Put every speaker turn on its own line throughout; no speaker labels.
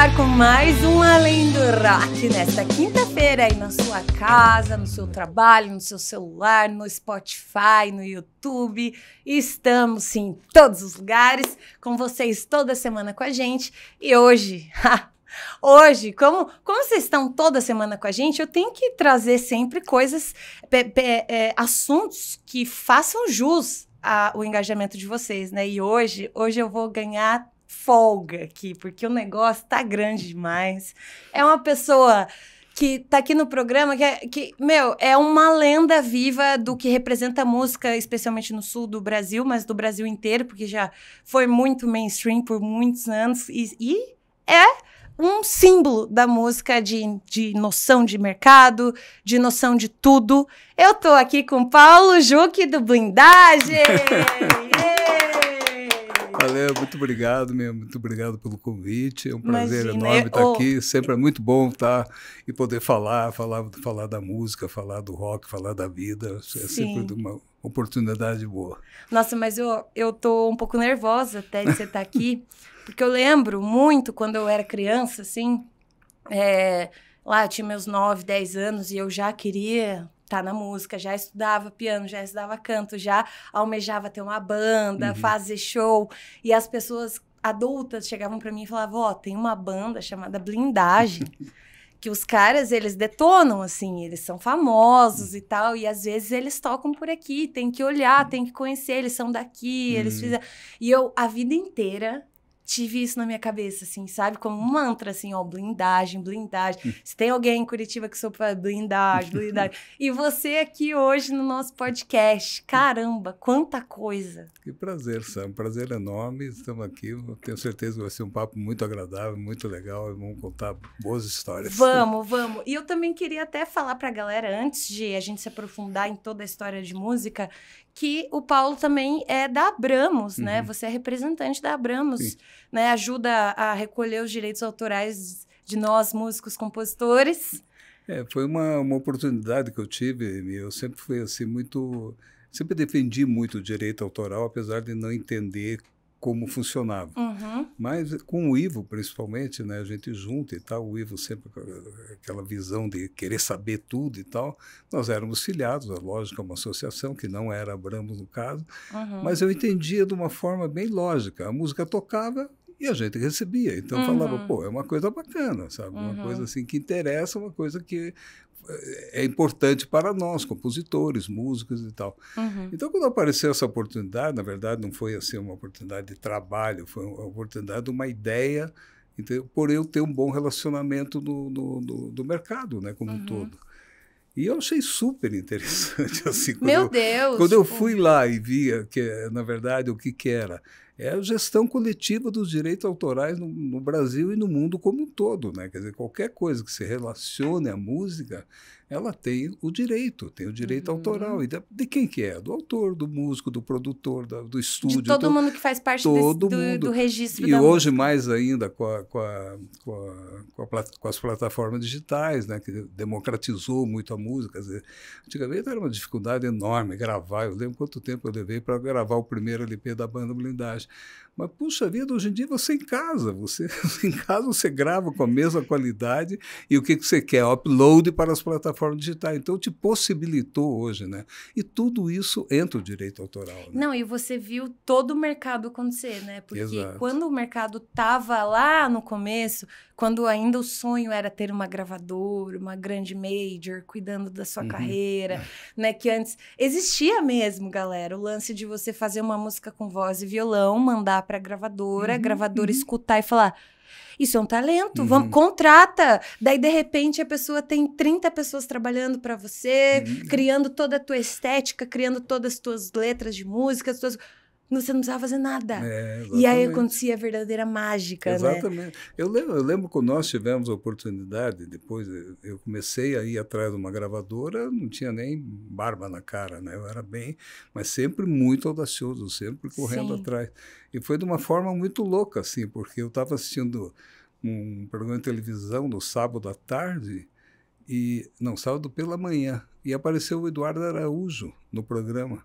ar com mais um Além do Rock nesta quinta-feira aí na sua casa, no seu trabalho, no seu celular, no Spotify, no YouTube. Estamos sim em todos os lugares com vocês toda semana com a gente. E hoje, Hoje, como, como vocês estão toda semana com a gente, eu tenho que trazer sempre coisas, é, assuntos que façam jus ao engajamento de vocês, né? E hoje, hoje eu vou ganhar folga aqui, porque o negócio tá grande demais. É uma pessoa que tá aqui no programa que, é, que, meu, é uma lenda viva do que representa a música, especialmente no sul do Brasil, mas do Brasil inteiro, porque já foi muito mainstream por muitos anos. E, e é um símbolo da música de, de noção de mercado, de noção de tudo. Eu tô aqui com Paulo Juque do Blindagem!
Valeu, muito obrigado mesmo, muito obrigado pelo convite. É um prazer Imagina, enorme estar oh. aqui. Sempre é muito bom estar e poder falar, falar, falar da música, falar do rock, falar da vida. É Sim. sempre uma oportunidade boa.
Nossa, mas eu, eu tô um pouco nervosa até de você estar aqui, porque eu lembro muito quando eu era criança, assim, é, lá eu tinha meus 9, 10 anos e eu já queria tá na música, já estudava piano, já estudava canto, já almejava ter uma banda, uhum. fazer show. E as pessoas adultas chegavam para mim e falavam: Ó, oh, tem uma banda chamada Blindagem. que os caras, eles detonam, assim, eles são famosos e tal, e às vezes eles tocam por aqui, tem que olhar, tem que conhecer, eles são daqui, uhum. eles fizeram... E eu, a vida inteira, tive isso na minha cabeça, assim, sabe? Como um mantra, assim, ó, blindagem, blindagem. Hum. Se tem alguém em Curitiba que sopra blindagem, blindagem. e você aqui hoje no nosso podcast. Caramba, quanta coisa.
Que prazer, Sam. Prazer enorme. Estamos aqui. Tenho certeza que vai ser um papo muito agradável, muito legal. E vamos contar boas histórias.
Vamos, vamos. E eu também queria até falar pra galera, antes de a gente se aprofundar em toda a história de música, que o Paulo também é da Abramos, né? uhum. né? Você é representante da Abramos, Sim. né? Ajuda a recolher os direitos autorais de nós, músicos, compositores.
É, foi uma, uma oportunidade que eu tive. Eu sempre fui assim muito, sempre defendi muito o direito autoral, apesar de não entender como funcionava. Uhum. Mas com o Ivo, principalmente, né, a gente junto e tal, o Ivo sempre com aquela visão de querer saber tudo e tal, nós éramos filiados, é lógico, a uma associação, que não era Abramos no caso, uhum. mas eu entendia de uma forma bem lógica. A música tocava, e a gente recebia. Então uhum. falava, pô, é uma coisa bacana, sabe? Uhum. Uma coisa assim que interessa, uma coisa que é importante para nós, compositores, músicos e tal. Uhum. Então, quando apareceu essa oportunidade, na verdade, não foi assim uma oportunidade de trabalho, foi uma oportunidade de uma ideia, então, por eu ter um bom relacionamento no, no, no do mercado, né, como uhum. um todo. E eu achei super interessante assim.
Meu
eu,
Deus!
Quando eu fui lá e via que, na verdade, o que, que era, é a gestão coletiva dos direitos autorais no, no, Brasil e no mundo como um todo. Né? Quer dizer, qualquer coisa que se relacione à música ela tem o direito, tem o direito uhum. autoral. E de, de, quem que é? Do autor, do músico, do produtor, da, do estúdio.
De todo do, mundo que faz parte todo desse, do, do, registro
E hoje, música. mais ainda, com, a, com, a, com, a, com, a, com, as plataformas digitais, né, que democratizou muito a música. Dizer, antigamente era uma dificuldade enorme gravar. Eu lembro quanto tempo eu levei para gravar o primeiro LP da banda Blindagem. Mas, puxa vida, hoje em dia você em casa, você em casa você grava com a mesma qualidade e o que, que você quer? Upload para as plataformas digitais. Então, te possibilitou hoje, né? E tudo isso entra o direito autoral. Né?
Não, e você viu todo o mercado acontecer, né? Porque Exato. quando o mercado estava lá no começo, quando ainda o sonho era ter uma gravadora, uma grande major, cuidando da sua uhum. carreira, né? Que antes existia mesmo, galera, o lance de você fazer uma música com voz e violão, mandar para a gravadora, uhum. a gravadora uhum. escutar e falar: isso é um talento, uhum. vamos, contrata. Daí, de repente, a pessoa tem 30 pessoas trabalhando para você, uhum. criando toda a tua estética, criando todas as tuas letras de música, as tuas você não precisava fazer nada. É, e aí acontecia a verdadeira mágica,
né? exatamente. né? Eu lembro, eu lembro quando nós tivemos a oportunidade, depois eu comecei a ir atrás de uma gravadora, não tinha nem barba na cara, né? Eu era bem, mas sempre muito audacioso, sempre correndo Sim. atrás. E foi de uma forma muito louca, assim, porque eu estava assistindo um programa de televisão no sábado à tarde, e não, sábado pela manhã, e apareceu o Eduardo Araújo no programa.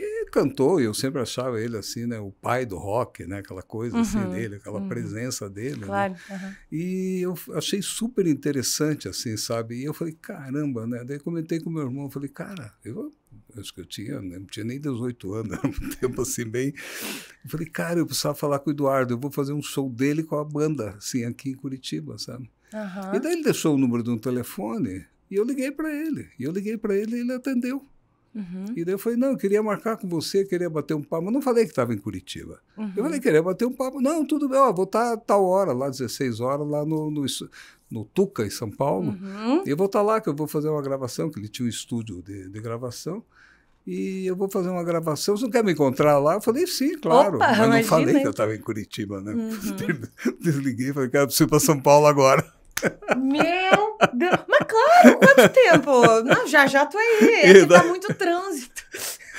E cantou, e eu sempre achava ele assim, né, o pai do rock, né, aquela coisa assim
Uhum,
dele, aquela
uhum.
presença dele. né?
Claro. aham.
E eu achei super interessante, assim, sabe? E eu falei, caramba, né? Daí comentei com meu irmão, falei, cara, eu acho que eu tinha, né, não tinha nem 18 anos, um tempo assim bem. Eu falei, cara, eu precisava falar com o Eduardo, eu vou fazer um show dele com a banda, assim, aqui em Curitiba, sabe? E daí ele deixou o número de um telefone e eu liguei para ele. E eu liguei para ele e ele atendeu.
Uhum,
E daí eu falei, não, eu queria marcar com você, queria bater um papo. Eu não falei que estava em Curitiba.
uhum.
Eu falei, queria bater um papo. Não, tudo bem, ó, vou estar tal hora, lá 16 horas, lá no, no, no Tuca, em São Paulo.
Uhum.
E eu vou estar lá, que eu vou fazer uma gravação, que ele tinha um estúdio de, de gravação. E eu vou fazer uma gravação. Você não quer me encontrar lá? Eu falei, sim, claro.
Opa,
Mas não
imagina,
falei que eu estava em Curitiba, né?
Uhum.
Desliguei falei, cara, preciso ir para São Paulo agora.
Meu Deus. Mas claro, quanto tempo? Não, já já tô aí. É que tá muito trânsito.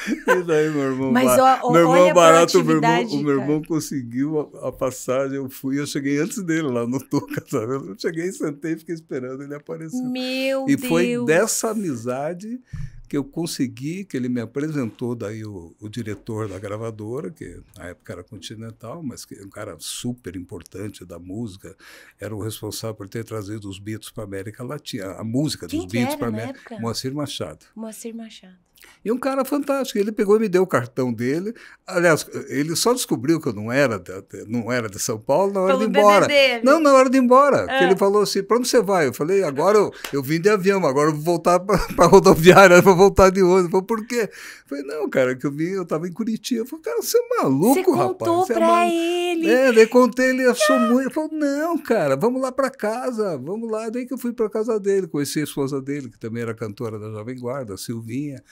E daí, meu irmão,
Mas ó, ó,
meu irmão barato, o meu irmão, o meu irmão conseguiu a, a passagem, eu fui, eu cheguei antes dele lá no Tuca, sabe? Eu cheguei, sentei, fiquei esperando, ele apareceu.
Meu
E
Deus.
foi dessa amizade que eu consegui, que ele me apresentou daí o, o diretor da gravadora, que na época era Continental, mas que é um cara super importante da música, era o responsável por ter trazido os Beatles para América Latina, a música
Quem
dos Beatles para América.
época?
Moacir Machado.
Moacir Machado.
E um cara fantástico. Ele pegou e me deu o cartão dele. Aliás, ele só descobriu que eu não era de, não era de São Paulo na hora
Pelo
de ir embora.
dele.
Não, na hora de ir embora. Que ele falou assim: para onde você vai? Eu falei: agora eu, eu vim de avião, agora eu vou voltar para a rodoviária, vou voltar de ônibus. Ele falou: por quê? Eu falei: não, cara, que eu vim, eu estava em Curitiba. Eu falei: cara, você é maluco,
Você contou
rapaz. Você é
pra ele.
É, daí contei, ele achou muito. Ele falou: não, cara, vamos lá para casa, vamos lá. Daí que eu fui para casa dele, conheci a esposa dele, que também era cantora da Jovem Guarda, a Silvinha.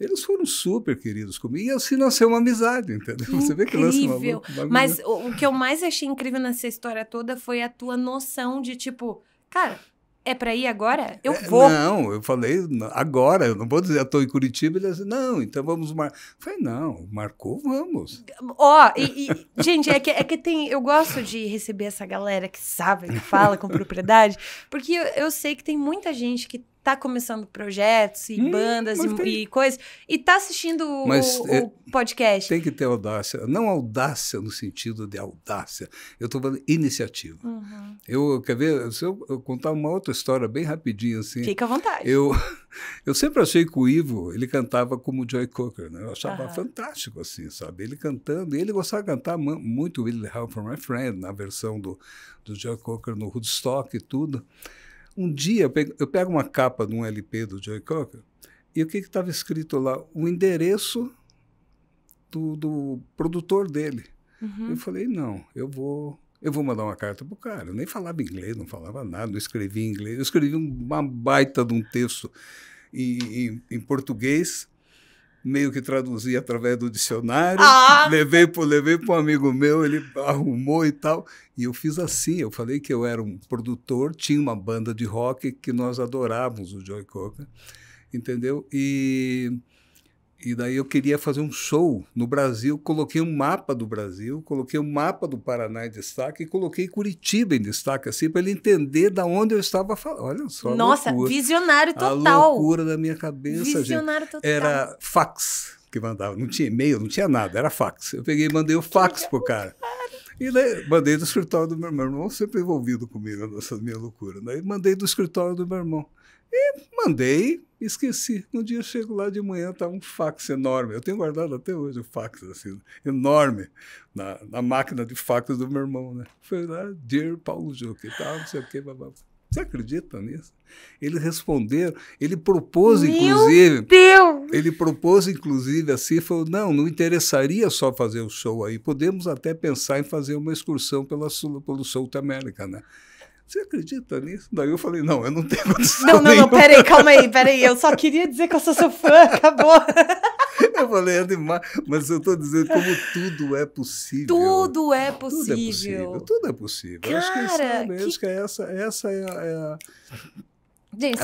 Eles foram super queridos comigo. E assim nasceu uma amizade, entendeu? Você vê que
Incrível.
maluco. maluco.
Mas o, o que eu mais achei incrível nessa história toda foi a tua noção de tipo, cara, é pra ir agora? Eu
É,
vou.
Não, eu falei "Não, agora, eu não vou dizer, estou em Curitiba. Ele disse, não, então vamos marcar. Falei, não, marcou, vamos.
Ó, e, e, gente, é que, é que tem. Eu gosto de receber essa galera que sabe, que fala com propriedade, porque eu, eu sei que tem muita gente que tá começando projetos e
Hum,
bandas e,
tem-
e coisas, e tá assistindo o,
Mas,
o
é,
podcast.
Tem que ter audácia. Não audácia no sentido de audácia. Eu estou falando iniciativa.
Uhum.
Eu, quer ver, se eu, eu contar uma outra história bem rapidinho assim.
Fica à vontade.
Eu, eu sempre achei que o Ivo, ele cantava como o Joy Cocker, né? Eu achava
Aham.
fantástico, assim, sabe? Ele cantando, e ele gostava de cantar mu- muito Will Help for My Friend, na versão do, do Joy Cocker no Woodstock e tudo. Um dia eu pego, eu pego uma capa de um LP do Joy Cocker, e o que estava escrito lá? O endereço do, do produtor dele.
Uhum.
Eu falei, não, eu vou, eu vou mandar uma carta pro cara. Eu nem falava inglês, não falava nada, não escrevia inglês. Eu escrevi uma baita de um texto em, em, em português, meio que traduzi através do dicionário.
Ah!
Levei para levei um amigo meu, ele arrumou e tal. E eu fiz assim, eu falei que eu era um produtor, tinha uma banda de rock que nós adorávamos, o Joy Cocker, entendeu? E... E daí eu queria fazer um show no Brasil, coloquei um mapa do Brasil, coloquei um mapa do Paraná em destaque e coloquei Curitiba em destaque, assim, para ele entender da onde eu estava falando. Olha só. a
Nossa,
loucura.
visionário
A
total.
loucura da minha cabeça, gente.
Visionário total.
Era fax que mandava, não tinha e-mail, não tinha nada, era fax. Eu peguei e mandei o fax pro cara. E daí, mandei do escritório do meu irmão. Meu irmão sempre envolvido comigo nessa minha loucura. Daí mandei do escritório do meu irmão. E mandei, esqueci. Um dia eu chego lá de manhã, tá um fax enorme. Eu tenho guardado até hoje o fax, assim, enorme, na, na máquina de fax do meu irmão, né? Foi lá, Dear Paulo Juca e tal, não sei o que, babá. Você acredita nisso? Eles responderam, ele propôs,
Meu
inclusive.
Deus!
Ele propôs, inclusive, assim, falou: não, não interessaria só fazer o show aí, podemos até pensar em fazer uma excursão pela Sul, pelo Sul da América, né? Você acredita nisso? Daí eu falei: não, eu não tenho condição.
Não, não, não,
nenhuma.
peraí, calma aí, peraí. Eu só queria dizer que eu sou seu fã, acabou.
Eu falei: é demais. Mas eu estou dizendo como tudo é possível.
Tudo é
Tudo é
possível.
possível. Tudo é possível. Eu acho que,
Cara,
sabe, eu
que-
acho que essa, essa é, a, é a-
Gente,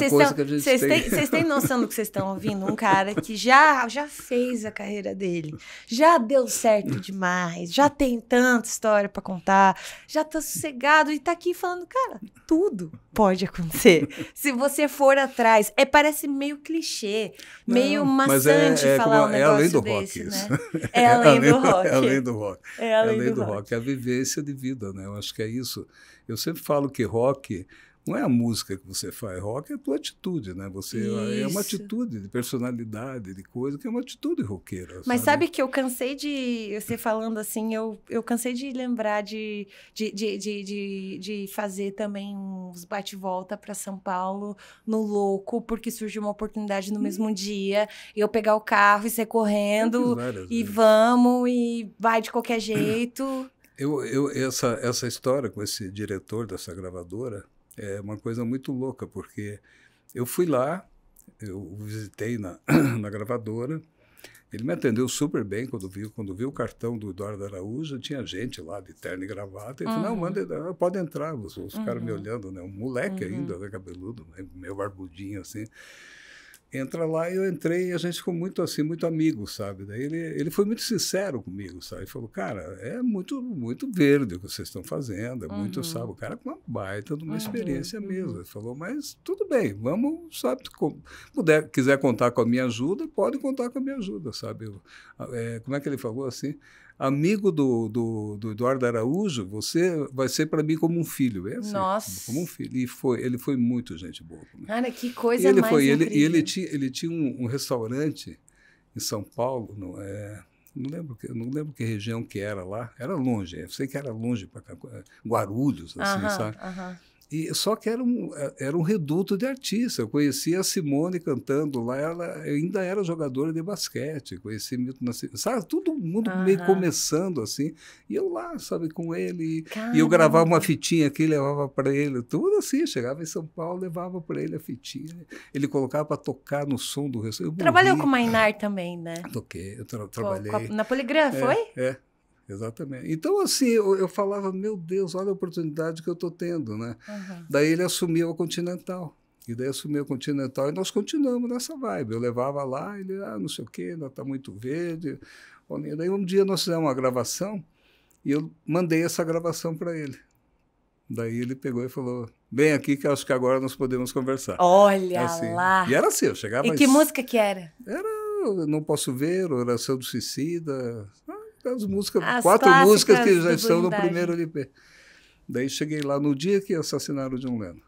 vocês têm, noção do que vocês estão ouvindo? Um cara que já, já fez a carreira dele, já deu certo demais, já tem tanta história para contar, já tá sossegado e tá aqui falando, cara, tudo pode acontecer. Se você for atrás, é parece meio clichê, Não, meio maçante é, é falar como, um negócio é além do desse, rock, né?
É além, é do rock. É além do rock. É além, é além do, do rock. rock. É a vivência de vida, né? Eu acho que é isso. Eu sempre falo que rock não é a música que você faz, rock é a tua atitude, né? Você Isso. é uma atitude de personalidade, de coisa, que é uma atitude roqueira.
Mas sabe, sabe que eu cansei de, você falando assim, eu, eu cansei de lembrar de, de, de, de, de, de fazer também uns bate-volta para São Paulo no louco, porque surgiu uma oportunidade no hum. mesmo dia, eu pegar o carro e sair correndo, e vezes. vamos, e vai de qualquer jeito.
Eu, eu, essa, essa história com esse diretor dessa gravadora, é uma coisa muito louca, porque eu fui lá, eu visitei na, na gravadora, ele me atendeu super bem quando viu, quando viu o cartão do Eduardo Araújo, tinha gente lá de terno e gravata. Ele uhum. falou, não, manda, pode entrar, os, os uhum. caras me olhando, né? Um moleque uhum. ainda, né, cabeludo, né? meio barbudinho assim entra lá e eu entrei e a gente ficou muito assim, muito amigo, sabe? Daí ele, ele foi muito sincero comigo, sabe? Ele falou, cara, é muito, muito verde o que vocês estão fazendo, é uhum. muito, sabe? O cara com uma baita de uma uhum. experiência uhum. mesmo. Ele falou, mas tudo bem, vamos, sabe? Puder, quiser contar com a minha ajuda, pode contar com a minha ajuda, sabe? Eu, é, como é que ele falou assim? Amigo do, do, do, Eduardo Araújo, você vai ser para mim como um filho. É assim,
Nossa.
Como um filho. E foi, ele foi muito gente boa comigo.
Cara, que coisa e
ele
mais
foi,
incrível.
Ele, e ele tinha, ele tinha um, um restaurante em São Paulo, não é não lembro que não lembro que região que era lá era longe eu sei que era longe para Guarulhos assim sabe e, só que era um, é, era um reduto de artista. Eu conhecia a Simone cantando lá, ela ainda era jogadora de basquete. Conheci Milton Nascimento, sabe? Todo mundo uhum. meio começando assim. E eu lá, sabe, com ele. Caramba. E eu gravava uma fitinha aqui, levava para ele, tudo assim. Chegava em São Paulo, levava para ele a fitinha. Ele colocava para tocar no som do restaurante.
Trabalhou com o Mainar também, né?
Toquei, eu tra trabalhei.
Na Poligram, é, foi?
É. Exatamente. Então, assim, eu, eu, falava, meu Deus, olha a oportunidade que eu estou tendo, né? Uhum. Daí ele assumiu a Continental. E daí assumiu a Continental e nós continuamos nessa vibe. Eu levava lá, ele, ah, não sei o quê, ainda está muito verde. E daí um dia nós fizemos uma gravação e eu mandei essa gravação para ele. Daí ele pegou e falou: Bem aqui que acho que agora nós podemos conversar.
Olha
assim.
lá.
E era assim, eu chegava.
E que música que era?
Era Não Posso Ver, Oração do Suicida. As músicas, As quatro músicas que já estão no primeiro LP. Daí cheguei lá no dia que assassinaram o John Lennon.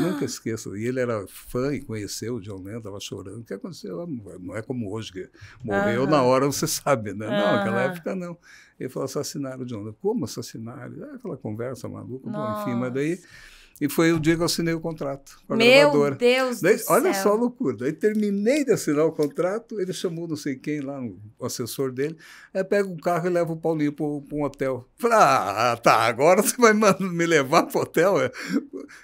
Nunca esqueço. E ele era fã e conheceu o John Lennon, estava chorando. O que aconteceu? Não é como hoje, que morreu na hora, você sabe, né? Não, naquela época não. Ele falou: assassinaram o John Lennon. Como assassinaram? É aquela conversa maluca. Bom, enfim, mas daí e foi o dia que eu assinei o contrato com a
Meu
gravadora.
Deus
Daí,
do
olha
céu.
só a loucura. Daí terminei de assinar o contrato, ele chamou não sei quem lá, o assessor dele, aí pega o carro e leva o Paulinho para um hotel. Falei, ah, tá, agora você vai me levar para o hotel? É?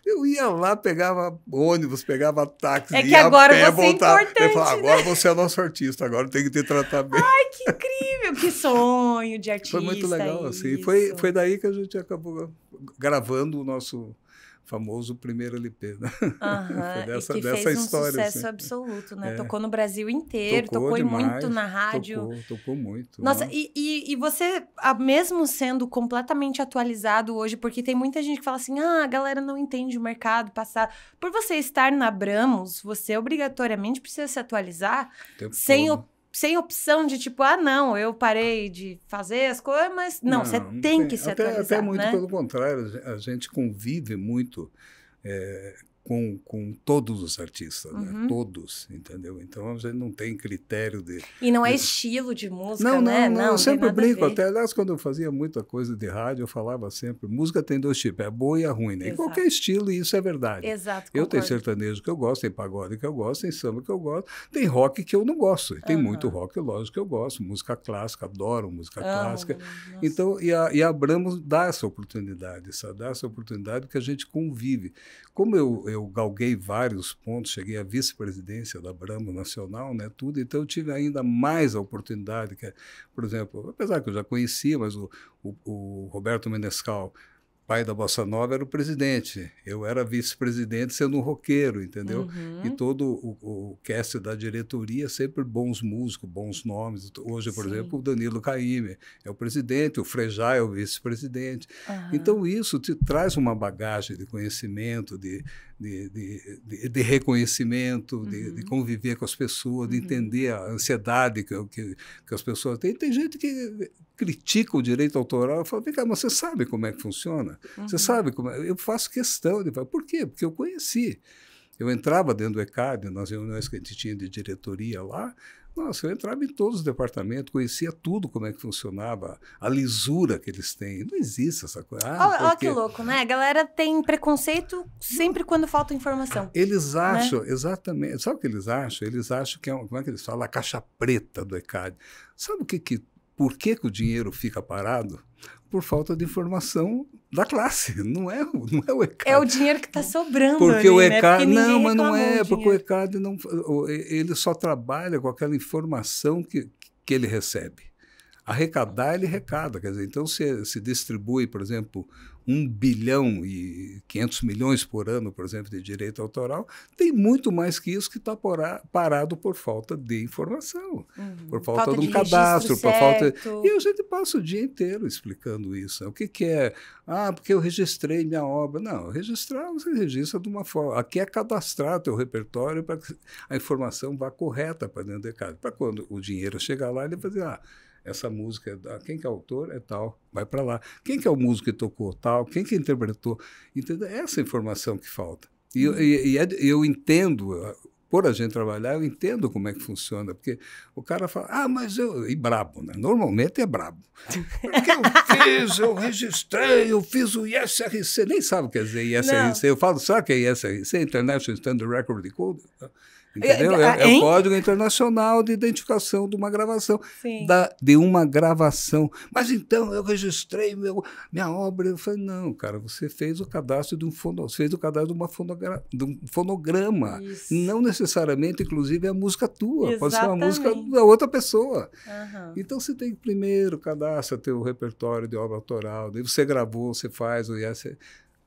Eu ia lá, pegava ônibus, pegava táxi,
é que agora
pé,
você é
voltava.
É importante,
falei,
né?
agora você é nosso artista, agora tem que te tratar bem.
Ai, que incrível, que sonho de artista.
Foi muito legal, assim. Foi, foi daí que a gente acabou gravando o nosso famoso primeiro LP, né?
Uhum, dessa, e que dessa fez um história, sucesso assim. absoluto, né? É. Tocou no Brasil inteiro, tocou, tocou demais, muito na rádio.
Tocou, tocou muito.
Nossa, e, e, e, você, mesmo sendo completamente atualizado hoje, porque tem muita gente que fala assim, ah, a galera não entende o mercado passado. Por você estar na Bramos, você obrigatoriamente precisa se atualizar sem todo. o sem opção de tipo, ah, não, eu parei de fazer as coisas, mas não, não você tem, tem, que se
até,
atualizar.
Até muito
né?
pelo contrário, a gente convive muito é, com, com todos os artistas, né? uhum. né? Todos, entendeu? Então a gente não tem critério de.
E não é
de...
estilo de música,
não,
né?
Não, não, não eu sempre brinco. Até, aliás, quando eu fazia muita coisa de rádio, eu falava sempre: música tem dois tipos, é boa e a ruim, né? Em qualquer estilo, e isso é verdade.
Exato.
Eu tenho sertanejo que eu gosto, tem pagode que eu gosto, tem samba que eu gosto, tem rock que eu não gosto. E tem uhum. muito rock, lógico, que eu gosto. Música clássica, adoro música clássica. Então, e a, e a Abramos dá essa oportunidade, sabe? dá essa oportunidade que a gente convive. Como eu, eu galguei vários pontos, cheguei à vice-presidência da Brahma Nacional, né, tudo, então eu tive ainda mais a oportunidade, que, é, por exemplo, apesar que eu já conhecia, mas o, o, o Roberto Menescal pai da Bossa Nova era o presidente, eu era vice-presidente sendo um roqueiro, entendeu? Uhum. E todo o, o cast da diretoria sempre bons músicos, bons nomes. Hoje, por Sim. exemplo, o Danilo Caime é o presidente, o Frejá é o vice-presidente. Uhum. Então, isso te traz uma bagagem de conhecimento, de, de, de, de reconhecimento, uhum. de, conviver com as pessoas, de uhum. entender a ansiedade que, que, que as pessoas têm. Tem gente que critica o direito autoral, eu falo, vem cá, mas você sabe como é que funciona? Uhum. Você sabe como é? Eu faço questão de falar, por quê? Porque eu conheci. Eu entrava dentro do ECAD, nas reuniões que a gente tinha de diretoria lá, nossa, eu entrava em todos os departamentos, conhecia tudo como é que funcionava, a lisura que eles têm. Não existe essa coisa.
Ah, Olha porque... que louco, né? A galera tem preconceito sempre quando falta informação.
Eles né? acham, né? exatamente. Sabe o que eles acham? Eles acham que é, como é que eles falam? A caixa preta do ECAD. Sabe o que, que por que, que o dinheiro fica parado? Por falta de informação da classe, não é, não é o ECAD.
É o dinheiro que está sobrando.
Porque
ali,
o
ECAD.
Né? Não, mas não é, porque o ECAD não, ele só trabalha com aquela informação que, que ele recebe. Arrecadar, ele arrecada. Quer dizer, então, se, se distribui, por exemplo, 1 bilhão e 500 milhões por ano, por exemplo, de direito autoral, tem muito mais que isso que está parado por falta de informação, uhum. por falta, falta de um cadastro, por falta. E a gente passa o dia inteiro explicando isso. Né? O que, que é? Ah, porque eu registrei minha obra. Não, registrar você registra de uma forma. Aqui é cadastrar teu repertório para que a informação vá correta para dentro do casa. Para quando o dinheiro chegar lá, ele vai dizer, ah, essa música, é quem que é o autor é tal, vai para lá. Quem que é o músico que tocou tal, quem que interpretou. Entendeu? Essa informação que falta. E, e, e é, eu entendo, por a gente trabalhar, eu entendo como é que funciona, porque o cara fala, ah, mas eu. E brabo, né? Normalmente é brabo. Porque eu fiz, eu registrei, eu fiz o ISRC, nem sabe o que é dizer ISRC. Não. Eu falo, sabe o que é ISRC? International Standard Record Code? Entendeu? É, é, o Código Internacional de Identificação de uma gravação. Da, de uma gravação. Mas então eu registrei meu, minha obra. Eu falei, não, cara, você fez o cadastro de um fono, fez o cadastro de, uma fonogra, de um fonograma. Isso. Não necessariamente, inclusive, é a música tua. Exatamente. Pode ser uma música da outra pessoa. Uhum. Então você tem que primeiro cadastrar teu repertório de obra autoral. Daí você gravou, você faz o IS.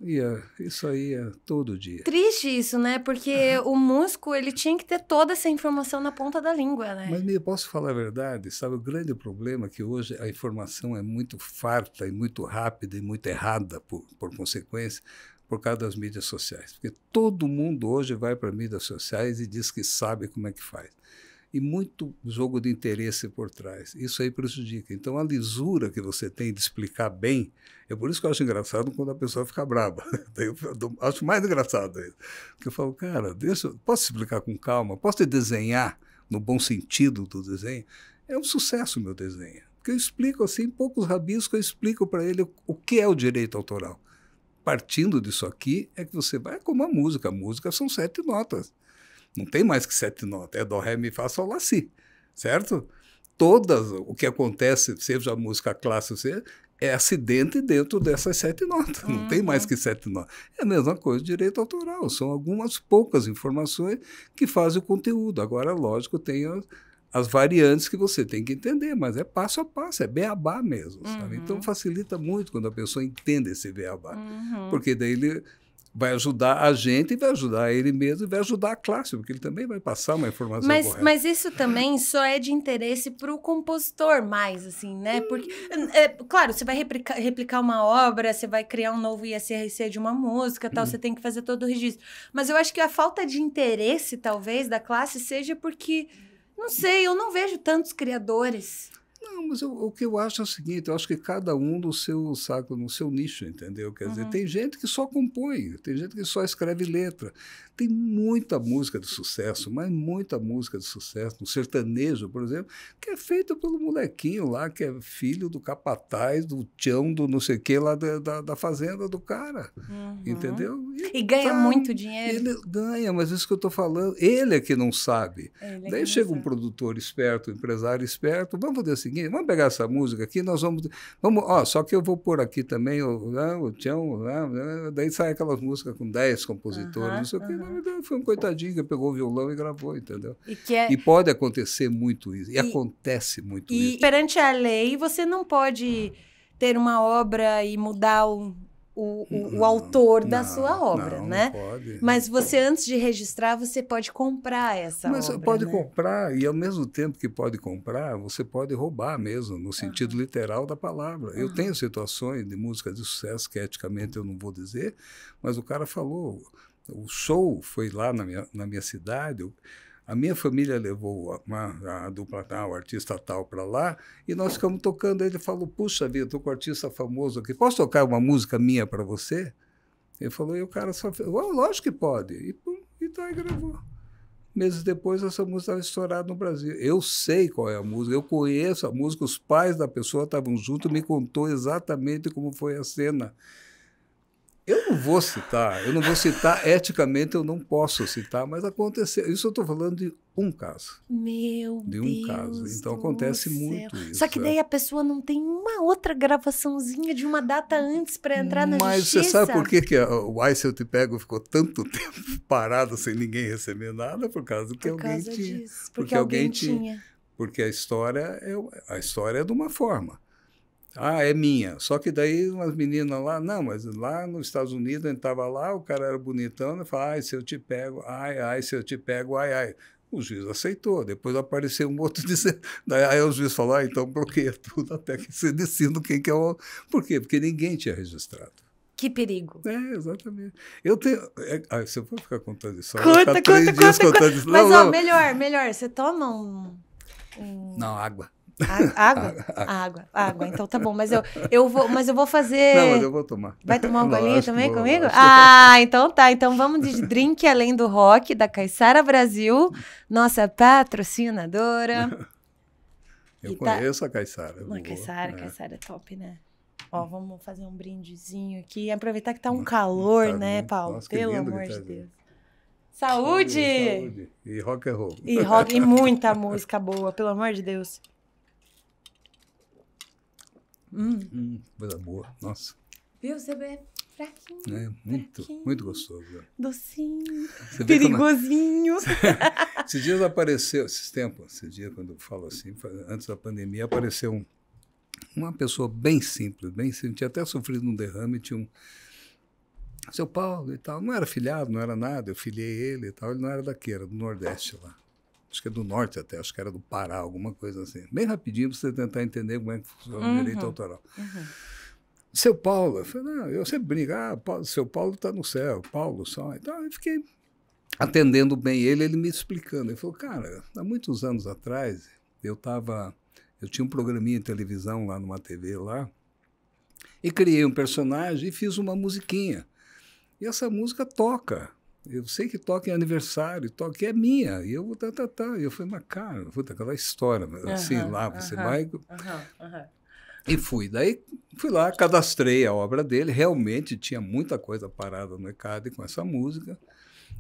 Ia, isso aí é todo dia.
Triste isso, né? Porque uhum. o músico, ele tinha que ter toda essa informação na ponta da língua, né?
Mas me posso falar a verdade, sabe? O grande problema é que hoje a informação é muito farta e muito rápida e muito errada, por, por consequência, por causa das mídias sociais. Porque todo mundo hoje vai para mídias sociais e diz que sabe como é que faz e muito jogo de interesse por trás. Isso aí prejudica. Então, a lisura que você tem de explicar bem, é por isso que eu acho engraçado quando a pessoa fica brava. Eu acho mais engraçado isso. Porque eu falo, cara, deixa, posso explicar com calma? Posso te desenhar no bom sentido do desenho? É um sucesso meu desenho. Porque eu explico assim, poucos rabiscos, eu explico para ele o que é o direito autoral. Partindo disso aqui, é que você vai como a música. A música são sete notas. Não tem mais que sete notas. É Dó, Ré, Mi, Fá, Sol, Lá, Si. Certo? Todas, o que acontece, seja a música clássica, é acidente dentro dessas sete notas. Uhum. Não tem mais uhum. que sete notas. É a mesma coisa direito autoral. São algumas poucas informações que fazem o conteúdo. Agora, lógico, tem as, as variantes que você tem que entender, mas é passo a passo, é beabá mesmo. Uhum. Então facilita muito quando a pessoa entende esse beabá. Uhum. Porque daí ele vai ajudar a gente e vai ajudar ele mesmo e vai ajudar a classe, porque ele também vai passar uma informação
mas,
correta.
Mas isso também só é de interesse para o compositor mais, assim, né? Porque, é, claro, você vai replicar, replicar, uma obra, você vai criar um novo ISRC de uma música, tal, hum. você tem que fazer todo o registro. Mas eu acho que a falta de interesse, talvez, da classe seja porque, não sei, eu não vejo tantos criadores
não, mas eu, o que eu acho é o seguinte, eu acho que cada um no seu saco, no seu nicho, entendeu? Quer uhum. dizer, tem gente que só compõe, tem gente que só escreve letra. Tem muita música de sucesso, mas muita música de sucesso, no sertanejo, por exemplo, que é feita pelo molequinho lá, que é filho do capataz, do tchão, do não sei o que lá da, da, da fazenda do cara. Uhum. Entendeu?
E, e ganha tá, muito dinheiro.
Ele ganha, mas isso que eu estou falando, ele é que não sabe. Ele é Daí chega um sabe. produtor esperto, um empresário esperto, vamos fazer o seguinte, vamos pegar essa música aqui, nós vamos. vamos ó, só que eu vou pôr aqui também o, né, o tchão, né, né, daí sai aquelas músicas com 10 compositores, uhum, não sei o que. Foi um coitadinho que pegou o violão e gravou, entendeu? E, é... e pode acontecer muito isso, e, e acontece muito
e
isso.
perante a lei, você não pode ter uma obra e mudar o o, o, o autor da sua obra,
não,
né?
Não pode.
Mas você, antes de registrar, você pode comprar essa
Mas
obra.
você pode
né?
comprar, e ao mesmo tempo que pode comprar, você pode roubar mesmo, no sentido uhum. literal da palavra. Uhum. Eu tenho situações de música de sucesso que eticamente eu não vou dizer, mas o cara falou, o show foi lá na minha, na minha cidade, a minha família levou uma, a dupla tal, o artista tal para lá, e nós ficamos tocando. Ele falou: Puxa vida, estou com um artista famoso aqui, posso tocar uma música minha para você? Ele falou, e o cara só fez: oh, Lógico que pode. E, pum, e tá, gravou. Meses depois, essa música estava estourada no Brasil. Eu sei qual é a música, eu conheço a música, os pais da pessoa estavam juntos, me contou exatamente como foi a cena. Eu não vou citar, eu não vou citar, eticamente eu não posso citar, mas aconteceu. Isso eu estou falando de um caso.
Meu
De um
Deus
caso. Então acontece
céu.
muito isso.
Só que daí
é.
a pessoa não tem uma outra gravaçãozinha de uma data antes para entrar na
Mas
justiça.
você sabe por que, que o Ai Se Eu Te Pego ficou tanto tempo parado sem ninguém receber nada? Por causa que
Por
alguém
causa
tinha.
disso. Porque,
porque
alguém,
alguém tinha.
tinha.
Porque a história é, a história é de uma forma. Ah, é minha. Só que daí umas meninas lá, não, mas lá nos Estados Unidos a gente estava lá, o cara era bonitão, ele falava, ai, se eu te pego, ai, ai, se eu te pego, ai, ai. O juiz aceitou. Depois apareceu um outro dizendo. Daí aí o juiz falou, ah, então bloqueia tudo até que você decida quem que é o. Por quê? Porque ninguém tinha registrado.
Que perigo.
É, exatamente. Eu tenho. É, ah, eu for ficar contando isso,
Conta, conta, conta. Mas,
não,
ó,
não.
melhor, melhor. Você toma um. um-
não, água.
A- Água? água, água. Então tá bom. Mas eu, eu vou, mas eu vou fazer.
Não, mas eu vou tomar.
Vai tomar um golinho também
vou,
comigo? Ah, então tá. Então vamos de drink além do rock, da Caissara Brasil, nossa patrocinadora.
Eu
E tá-
conheço a Caissara.
Uma
boa,
Caissara,
é.
Caissara é top, né? Ó, vamos fazer um brindezinho aqui. Aproveitar que tá um calor,
Tá
né. Paulo?
Nossa,
Pelo amor
tá
de
lindo.
Deus. Saúde!
Saúde. E rock and roll.
E rock, e muita música boa, pelo amor de Deus. Hum,
Hum, coisa boa. Nossa,
viu? Você é fraquinho,
é muito,
Fraquinho.
muito gostoso. né?
docinho,
Você
perigosinho.
Esses dias apareceu, esses tempos, esses dias quando eu falo assim, antes da pandemia, apareceu um- uma pessoa bem simples, bem simples, tinha até sofrido um derrame, tinha um seu Paulo e tal, não era filhado, não era nada, eu filhei ele e tal, ele não era daqui, era do Nordeste lá. Acho que é do Norte até, acho que era do Pará, alguma coisa assim. Bem rapidinho para você tentar entender como é que funciona
Uhum.
o direito autoral.
Uhum.
Seu Paulo, eu falei, não, eu sempre brinco, ah, Paulo, seu Paulo está no céu, Paulo só. Então eu fiquei atendendo bem ele, ele me explicando. Ele falou, cara, há muitos anos atrás, eu estava, eu tinha um programinha de televisão lá numa TV lá, e criei um personagem e fiz uma musiquinha. E essa música toca. Eu sei que toca em aniversário, toca é minha. E eu, tá, tá, tá. E eu falei, mas cara, puta, aquela história, assim, lá, você vai, e fui. Daí fui lá, cadastrei a obra dele. Realmente tinha muita coisa parada no ECAD com essa música.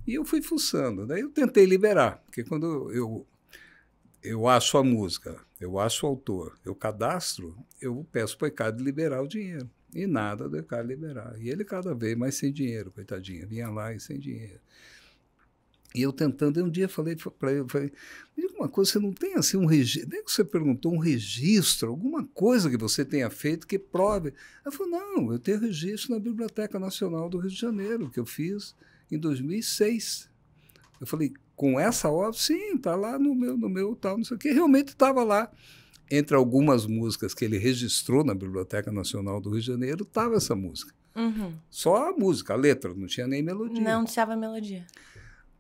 E eu fui fuçando. Daí eu tentei liberar, porque quando eu, eu acho a música, eu acho o autor, eu cadastro, eu peço para o ECAD liberar o dinheiro. E nada do ECAD liberar. E ele cada vez mais sem dinheiro, coitadinho. Vinha lá e sem dinheiro. E eu tentando, e um dia falei para ele, falei, me diga uma coisa, você não tem assim um registro, nem que você perguntou um registro, alguma coisa que você tenha feito que prove. Ela falou, não, eu tenho registro na Biblioteca Nacional do Rio de Janeiro, que eu fiz em 2006. Eu falei, com essa obra? Sim, está lá no meu, no meu tal, não sei o quê. Realmente estava lá. Entre algumas músicas que ele registrou na Biblioteca Nacional do Rio de Janeiro, estava essa música.
Uhum.
Só a música, a letra, não tinha nem melodia.
Não deixava melodia.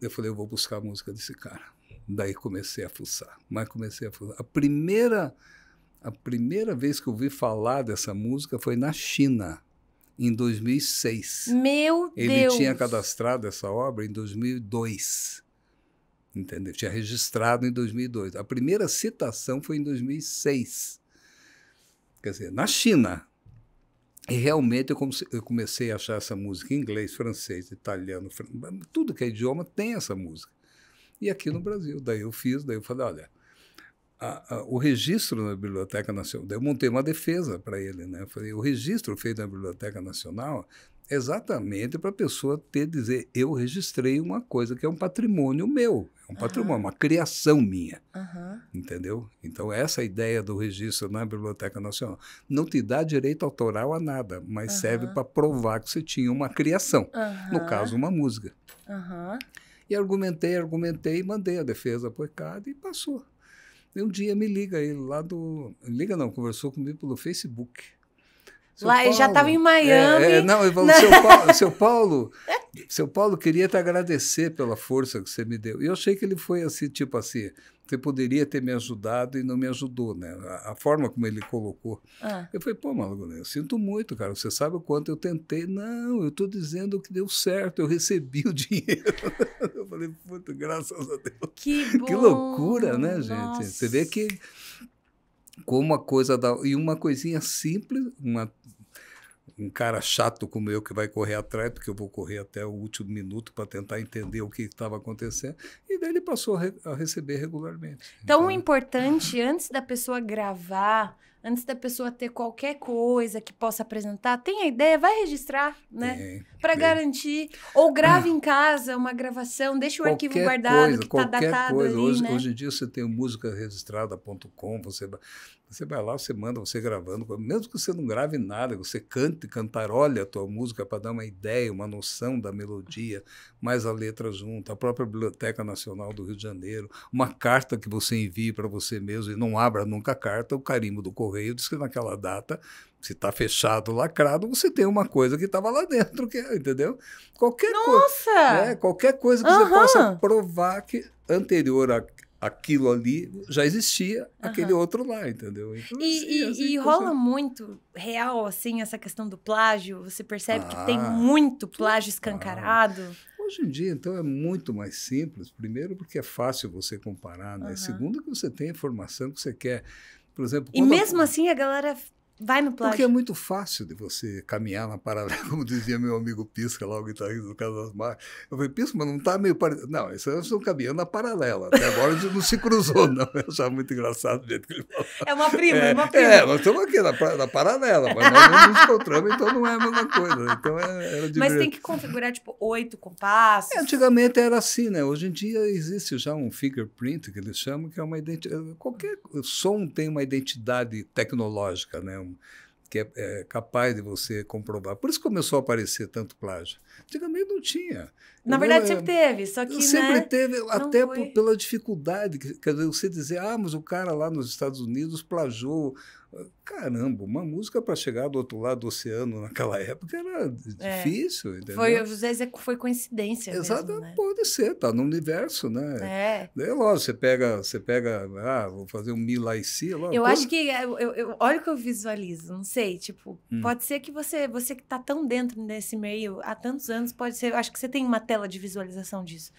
Eu falei, eu vou buscar a música desse cara. Daí comecei a fuçar, mas comecei a fuçar. A primeira, a primeira vez que eu ouvi falar dessa música foi na China, em 2006.
Meu
Ele
Deus.
tinha cadastrado essa obra em 2002. Entendeu? Tinha registrado em 2002. A primeira citação foi em 2006. Quer dizer, na China. E realmente eu comecei, a achar essa música em inglês, francês, italiano, fran- tudo que é idioma tem essa música. E aqui no Brasil. Daí eu fiz, daí eu falei, olha, a- a- o registro na Biblioteca Nacional, daí eu montei uma defesa para ele, né? Eu falei, o registro feito na Biblioteca Nacional exatamente para a pessoa ter dizer eu registrei uma coisa que é um patrimônio meu, é um patrimônio, uma criação minha, entendeu? Então essa ideia do registro na Biblioteca Nacional não te dá direito autoral a nada, mas serve para provar que você tinha uma criação, no caso uma música. E argumentei, argumentei, mandei a defesa para o e passou. E um dia me liga ele lá do. Liga não, conversou comigo pelo Facebook.
Seu lá Paulo, já estava em Miami. É,
é, não, ele falou, seu Paulo, seu Paulo, seu Paulo, queria te agradecer pela força que você me deu. E eu achei que ele foi assim, tipo assim, você poderia ter me ajudado e não me ajudou, né? A, a forma como ele colocou. Ah. Eu falei, pô, maluco, eu sinto muito, cara. Você sabe o quanto eu tentei. Não, eu estou dizendo que deu certo, eu recebi o dinheiro. eu falei, puta, graças a Deus.
Que bom.
Que loucura, né, gente? Nossa. Você vê que como uma coisa da e uma coisinha simples, uma um cara chato como eu que vai correr atrás, porque eu vou correr até o último minuto para tentar entender o que estava acontecendo. E daí ele passou a, re a receber regularmente.
Então, então, o importante, antes da pessoa gravar, antes da pessoa ter qualquer coisa que possa apresentar, tem a ideia, vai registrar, né? Para garantir. Ou grave em casa uma gravação, deixa o qualquer arquivo guardado coisa, que está datado coisa. ali,
hoje,
né?
hoje em dia você tem o musicaregistrada.com, você você vai lá, você manda, você gravando, mesmo que você não grave nada, você cante, cantarolhe a tua música para dar uma ideia, uma noção da melodia, mais a letra junto, a própria Biblioteca Nacional do Rio de Janeiro, uma carta que você envie para você mesmo e não abra nunca a carta, o carimbo do correio diz que naquela data se está fechado, lacrado, você tem uma coisa que estava lá dentro, que, entendeu? Qualquer
Nossa!
coisa. Né? Qualquer coisa que uhum. você possa provar que anterior a, aquilo ali já existia, uhum. aquele outro lá, entendeu?
Então, e, assim, e, assim, e rola muito real, assim, essa questão do plágio? Você percebe ah, que tem ah, muito plágio escancarado?
Ah. Hoje em dia, então, é muito mais simples. Primeiro, porque é fácil você comparar, né? Uhum. Segundo, que você tem a informação que você quer. Por exemplo...
E mesmo a... assim, a galera Vai no plágio.
Porque é muito fácil de você caminhar na paralela, como dizia meu amigo Pisca, lá o guitarrista do Casa das Mar. Eu falei, Pisca, mas não está meio parecido. Não, isso eu estou caminhando na paralela. Até agora a gente não se cruzou, não. Eu achava muito engraçado o jeito que ele falou.
É uma prima, é, uma prima.
É, nós estamos aqui na, na paralela, mas nós não nos encontramos, então não é a mesma coisa. Então é,
Mas tem que configurar, tipo, oito compassos.
É, antigamente era assim, né? Hoje em dia existe já um fingerprint, que eles chamam, que é uma identidade. Qualquer som tem uma identidade tecnológica, né? Um, que é, é, capaz de você comprovar. Por isso começou a aparecer tanto plágio. Antigamente não tinha.
Na verdade, sempre teve, só que.
Sempre
né,
teve, até por, pela dificuldade. Quer dizer, você dizer, ah, mas o cara lá nos Estados Unidos plagiou Caramba, uma música para chegar do outro lado do oceano naquela época era é. difícil, entendeu?
Foi, às vezes é, foi coincidência
Exato,
mesmo, né?
pode ser, tá no universo, né?
É.
É lógico, você pega, você pega, ah, vou fazer um Mi Lá e Si.
Lá, eu acho que, eu, eu, olha o que eu visualizo, não sei, tipo, hum. pode ser que você, você que tá tão dentro desse meio há tantos anos, pode ser, acho que você tem uma tela de visualização disso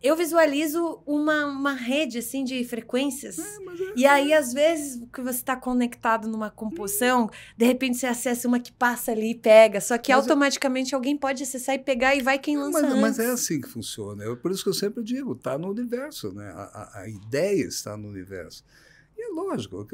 eu visualizo uma, uma rede assim de frequências. É, é, e aí, às vezes, que você está conectado numa composição, hum. de repente você acessa uma que passa ali e pega. Só que mas é automaticamente alguém pode acessar e pegar e vai quem lança.
Mas, mas é assim que funciona. É por isso que eu sempre digo, está no universo, né? A, a, a, ideia está no universo. E é lógico,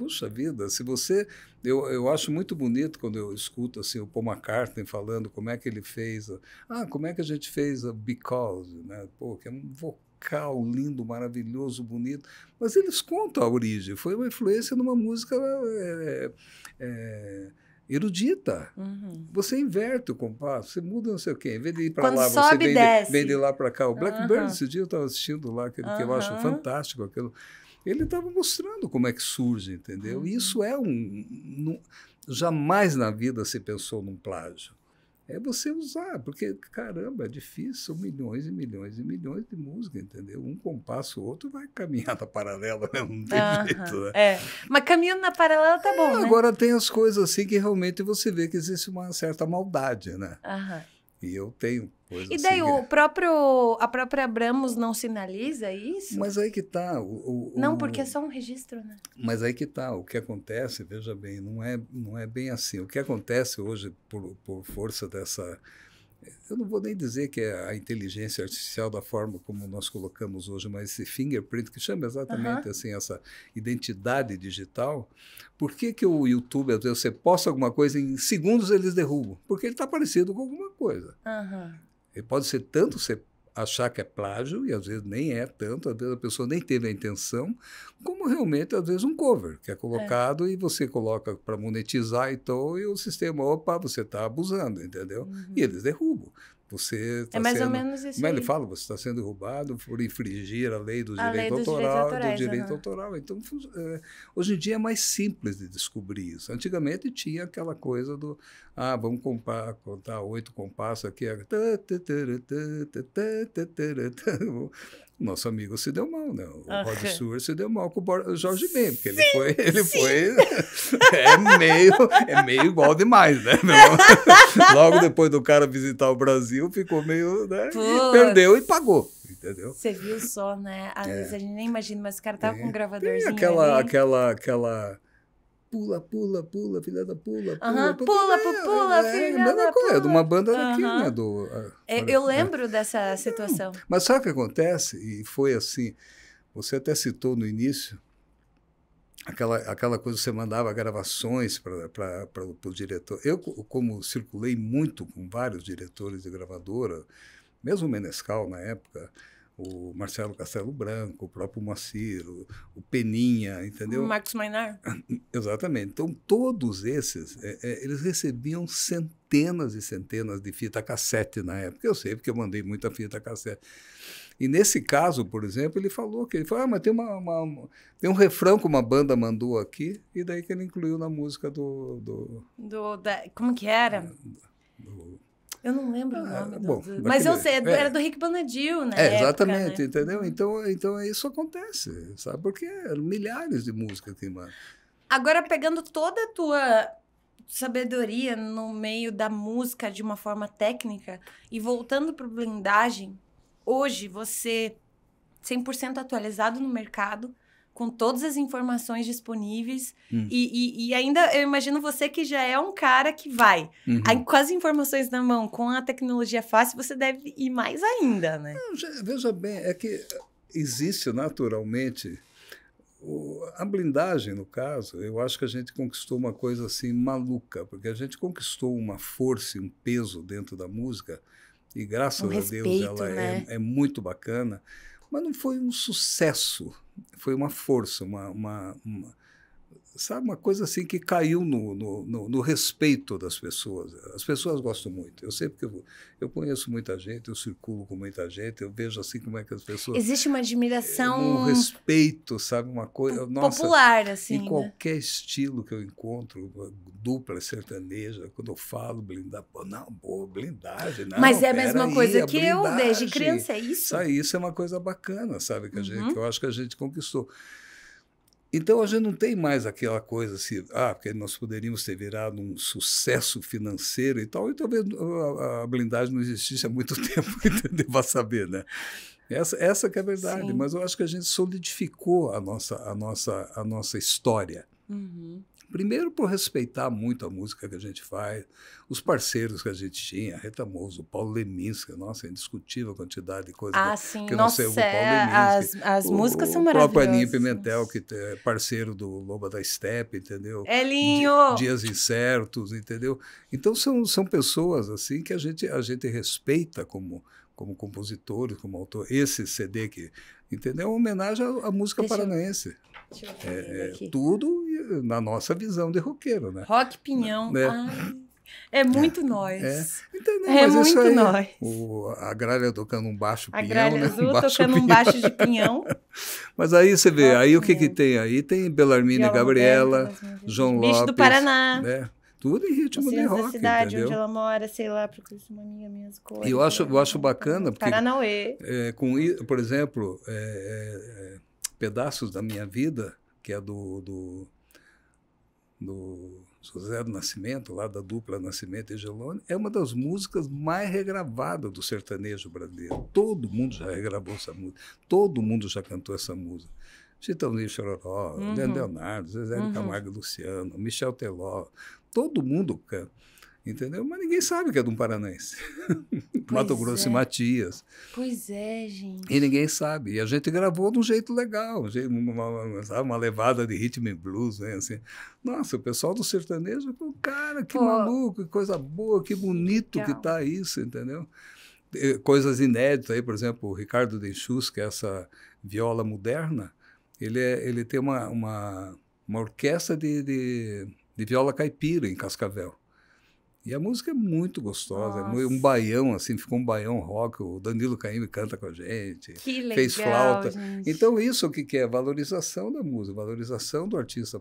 puxa vida, se você. Eu, eu acho muito bonito quando eu escuto assim, o Paul McCartney falando como é que ele fez. ah, como é que a gente fez a Because, né? Pô, que é um vocal lindo, maravilhoso, bonito. Mas eles contam a origem. Foi uma influência numa música. É, é, erudita. Uhum. Você inverte o compasso, você muda não sei o quê. Em vez de ir para lá, você vem de, vem de, lá para cá. O Blackbird, uhum. esse dia eu estava assistindo lá, aquele uhum. que eu acho fantástico, aquilo ele estava mostrando como é que surge, entendeu? Uhum. Isso é um. Não, jamais na vida se pensou num plágio. É você usar, porque, caramba, é difícil, são milhões e milhões e milhões de música, entendeu? Um compasso, o outro vai caminhar na paralela mesmo, não tem uhum. jeito, né?
É. Mas caminhando na paralela tá bom, é,
né? Agora tem as coisas assim que realmente você vê que existe uma certa maldade, né?
Uhum.
E eu tenho
E daí assim, o próprio, a própria Abramos não sinaliza isso?
Mas aí que tá. O,
o, não, porque é só um registro, né?
Mas aí que tá. O que acontece, veja bem, não é, não é bem assim. O que acontece hoje, por, por força dessa eu não vou nem dizer que é a inteligência artificial da forma como nós colocamos hoje, mas esse fingerprint, que chama exatamente uhum. assim essa identidade digital, por que, que o YouTube, às vezes, você posta alguma coisa em segundos eles derrubam? Porque ele está parecido com alguma coisa. Uhum. Ele pode ser tanto ser achar que é plágio, e às vezes nem é tanto, às vezes a pessoa nem teve a intenção, como realmente, às vezes, um cover, que é colocado é. e você coloca para monetizar, então, e o sistema, opa, você está abusando, entendeu? Uhum. E eles derrubam. Você
tá é mais sendo, ou menos isso.
Mas ele fala, você está sendo derrubado por infringir a lei do a direito lei autoral, autorais, do direito uhum. autoral. Então, é, hoje em dia é mais simples de descobrir isso. Antigamente tinha aquela coisa do, ah, vamos contar oito compassos aqui. Nosso amigo se deu mal, né? O Rod Stewart se deu mal com o Jorge Ben, porque ele foi, ele sim. foi é meio, é meio igual demais, né? Logo depois do cara visitar o Brasil, ficou meio, né? E perdeu e pagou. Entendeu?
Você viu só, né? Às é. vezes a gente nem imagina, mas o cara tava é. com um gravadorzinho. Tem
aquela,
ali.
aquela, aquela pula, pula, pula, filha da pula,
pula, uhum, pula, pula, pula, pula é, filha é, da pula.
É de uma banda daqui, uhum. né? Do,
é, eu lembro dessa situação.
Mas sabe o que acontece? E foi assim, você até citou no início, aquela, aquela coisa que você mandava gravações para o diretor. Eu, como circulei muito com vários diretores de gravadora, mesmo o Menescal na época, o Marcelo Castelo Branco, o próprio Moacir, o, Peninha, entendeu? O
Marcos Mainar.
Exatamente. Então, todos esses, é, é, eles recebiam centenas e centenas de fita cassete na época. Eu sei, porque eu mandei muita fita cassete. E nesse caso, por exemplo, ele falou que ele falou, ah, mas tem, uma, uma, tem um refrão que uma banda mandou aqui, e daí que ele incluiu na música do...
do, do da, como que era? Do, eu não lembro ah, o nome. Bom, do... Mas eu sei, é. era do Rick Bonadil, né?
É, exatamente, época, né? entendeu? Então, então isso acontece, sabe? Porque eram milhares de músicas que mano.
Agora, pegando toda a tua sabedoria no meio da música de uma forma técnica e voltando para blindagem, hoje você 100% atualizado no mercado, com todas as informações disponíveis. Hum. E, e, e, ainda eu imagino você que já é um cara que vai. Uhum. Aí, com as informações na mão, com a tecnologia fácil, você deve ir mais ainda, né?
Não, veja bem, é que existe naturalmente. O, a blindagem, no caso, eu acho que a gente conquistou uma coisa assim maluca, porque a gente conquistou uma força e um peso dentro da música, e graças um a respeito, Deus ela é, né? é, é muito bacana, mas não foi um sucesso foi uma força, uma, uma, uma sabe, uma coisa assim que caiu no, no, no, no, respeito das pessoas. As pessoas gostam muito. Eu sei porque eu, eu conheço muita gente, eu circulo com muita gente, eu vejo assim como é que as pessoas.
Existe uma admiração.
Um respeito, sabe? Uma coisa.
Popular, nossa, assim.
Em né? qualquer estilo que eu encontro, dupla sertaneja, quando eu falo blindar, não, boa, blindagem. Não,
Mas é a mesma aí, coisa que eu, desde criança, é isso?
Isso, isso é uma coisa bacana, sabe? Que, a gente, uhum. que eu acho que a gente conquistou. Então a gente não tem mais aquela coisa assim, ah, porque nós poderíamos ter virado um sucesso financeiro e tal, e talvez a, a blindagem não existisse há muito tempo, entendeu? Para saber, né? Essa, essa que é a verdade, Sim. mas eu acho que a gente solidificou a nossa, a nossa, a nossa história. Uhum. Primeiro por respeitar muito a música que a gente faz, os parceiros que a gente tinha, Rita Mozo, Paulo Leminski, nossa, é indiscutível a quantidade de coisas
ah, que, sim. que nossa, eu sei, o Paulo é, Leminski. As, as o, músicas são maravilhosas. O próprio
Aninho Pimentel, que é parceiro do Loba da Steppe, entendeu?
Elinho!
Dias Incertos, entendeu? Então são, são pessoas assim que a gente, a gente respeita como como compositores, como autor. Esse CD que, entendeu? É uma homenagem à, à música Deixa paranaense. Eu é, é tudo na nossa visão de roqueiro, né?
Rock Pinhão. É. Ai. É muito é, nós.
É, entendeu?
é
Mas
muito aí, nós.
O, a Gralha tocando um baixo pinhão.
A Gralha
né?
Azul um tocando pinhão. um baixo de pinhão.
Mas aí você vê, aí o que, que tem aí? Tem Belarmina e Gabriela, João Lopes. Bicho
do Paraná.
Né? Tudo em ritmo de rock, da
cidade
entendeu?
onde ela mora, sei lá, porque isso é uma amiga minha coisas.
E eu acho, eu acho bacana, porque...
Paranauê.
É, com, por exemplo, é, é, é, pedaços da minha vida, que é do, do, do José do Nascimento, lá da dupla Nascimento e Gelone, é uma das músicas mais regravadas do sertanejo brasileiro. Todo mundo já regravou essa música, todo mundo já cantou essa música. Chitãozinho Chororó, uhum. Leonardo, Zezé uhum. Camargo Luciano, Michel Teló, todo mundo canta. Entendeu? Mas ninguém sabe que é de um paranaense. Mato Grosso é. e Matias.
Pois é, gente.
E ninguém sabe. E a gente gravou de um jeito legal, uma, uma, uma levada de ritmo e blues, né? Assim. Nossa, o pessoal do sertanejo, cara, que Pô. maluco, que coisa boa, que bonito legal. que tá isso, entendeu? Coisas inéditas aí, por exemplo, o Ricardo Denchus, que é essa viola moderna, ele, é, ele tem uma, uma, uma orquestra de, de, de viola caipira em Cascavel. E a música é muito gostosa, Nossa. é um baião, assim, ficou um baião rock, o Danilo Caymmi canta com a gente,
que legal,
fez flauta.
Gente.
Então isso o que, que é? Valorização da música, valorização do artista,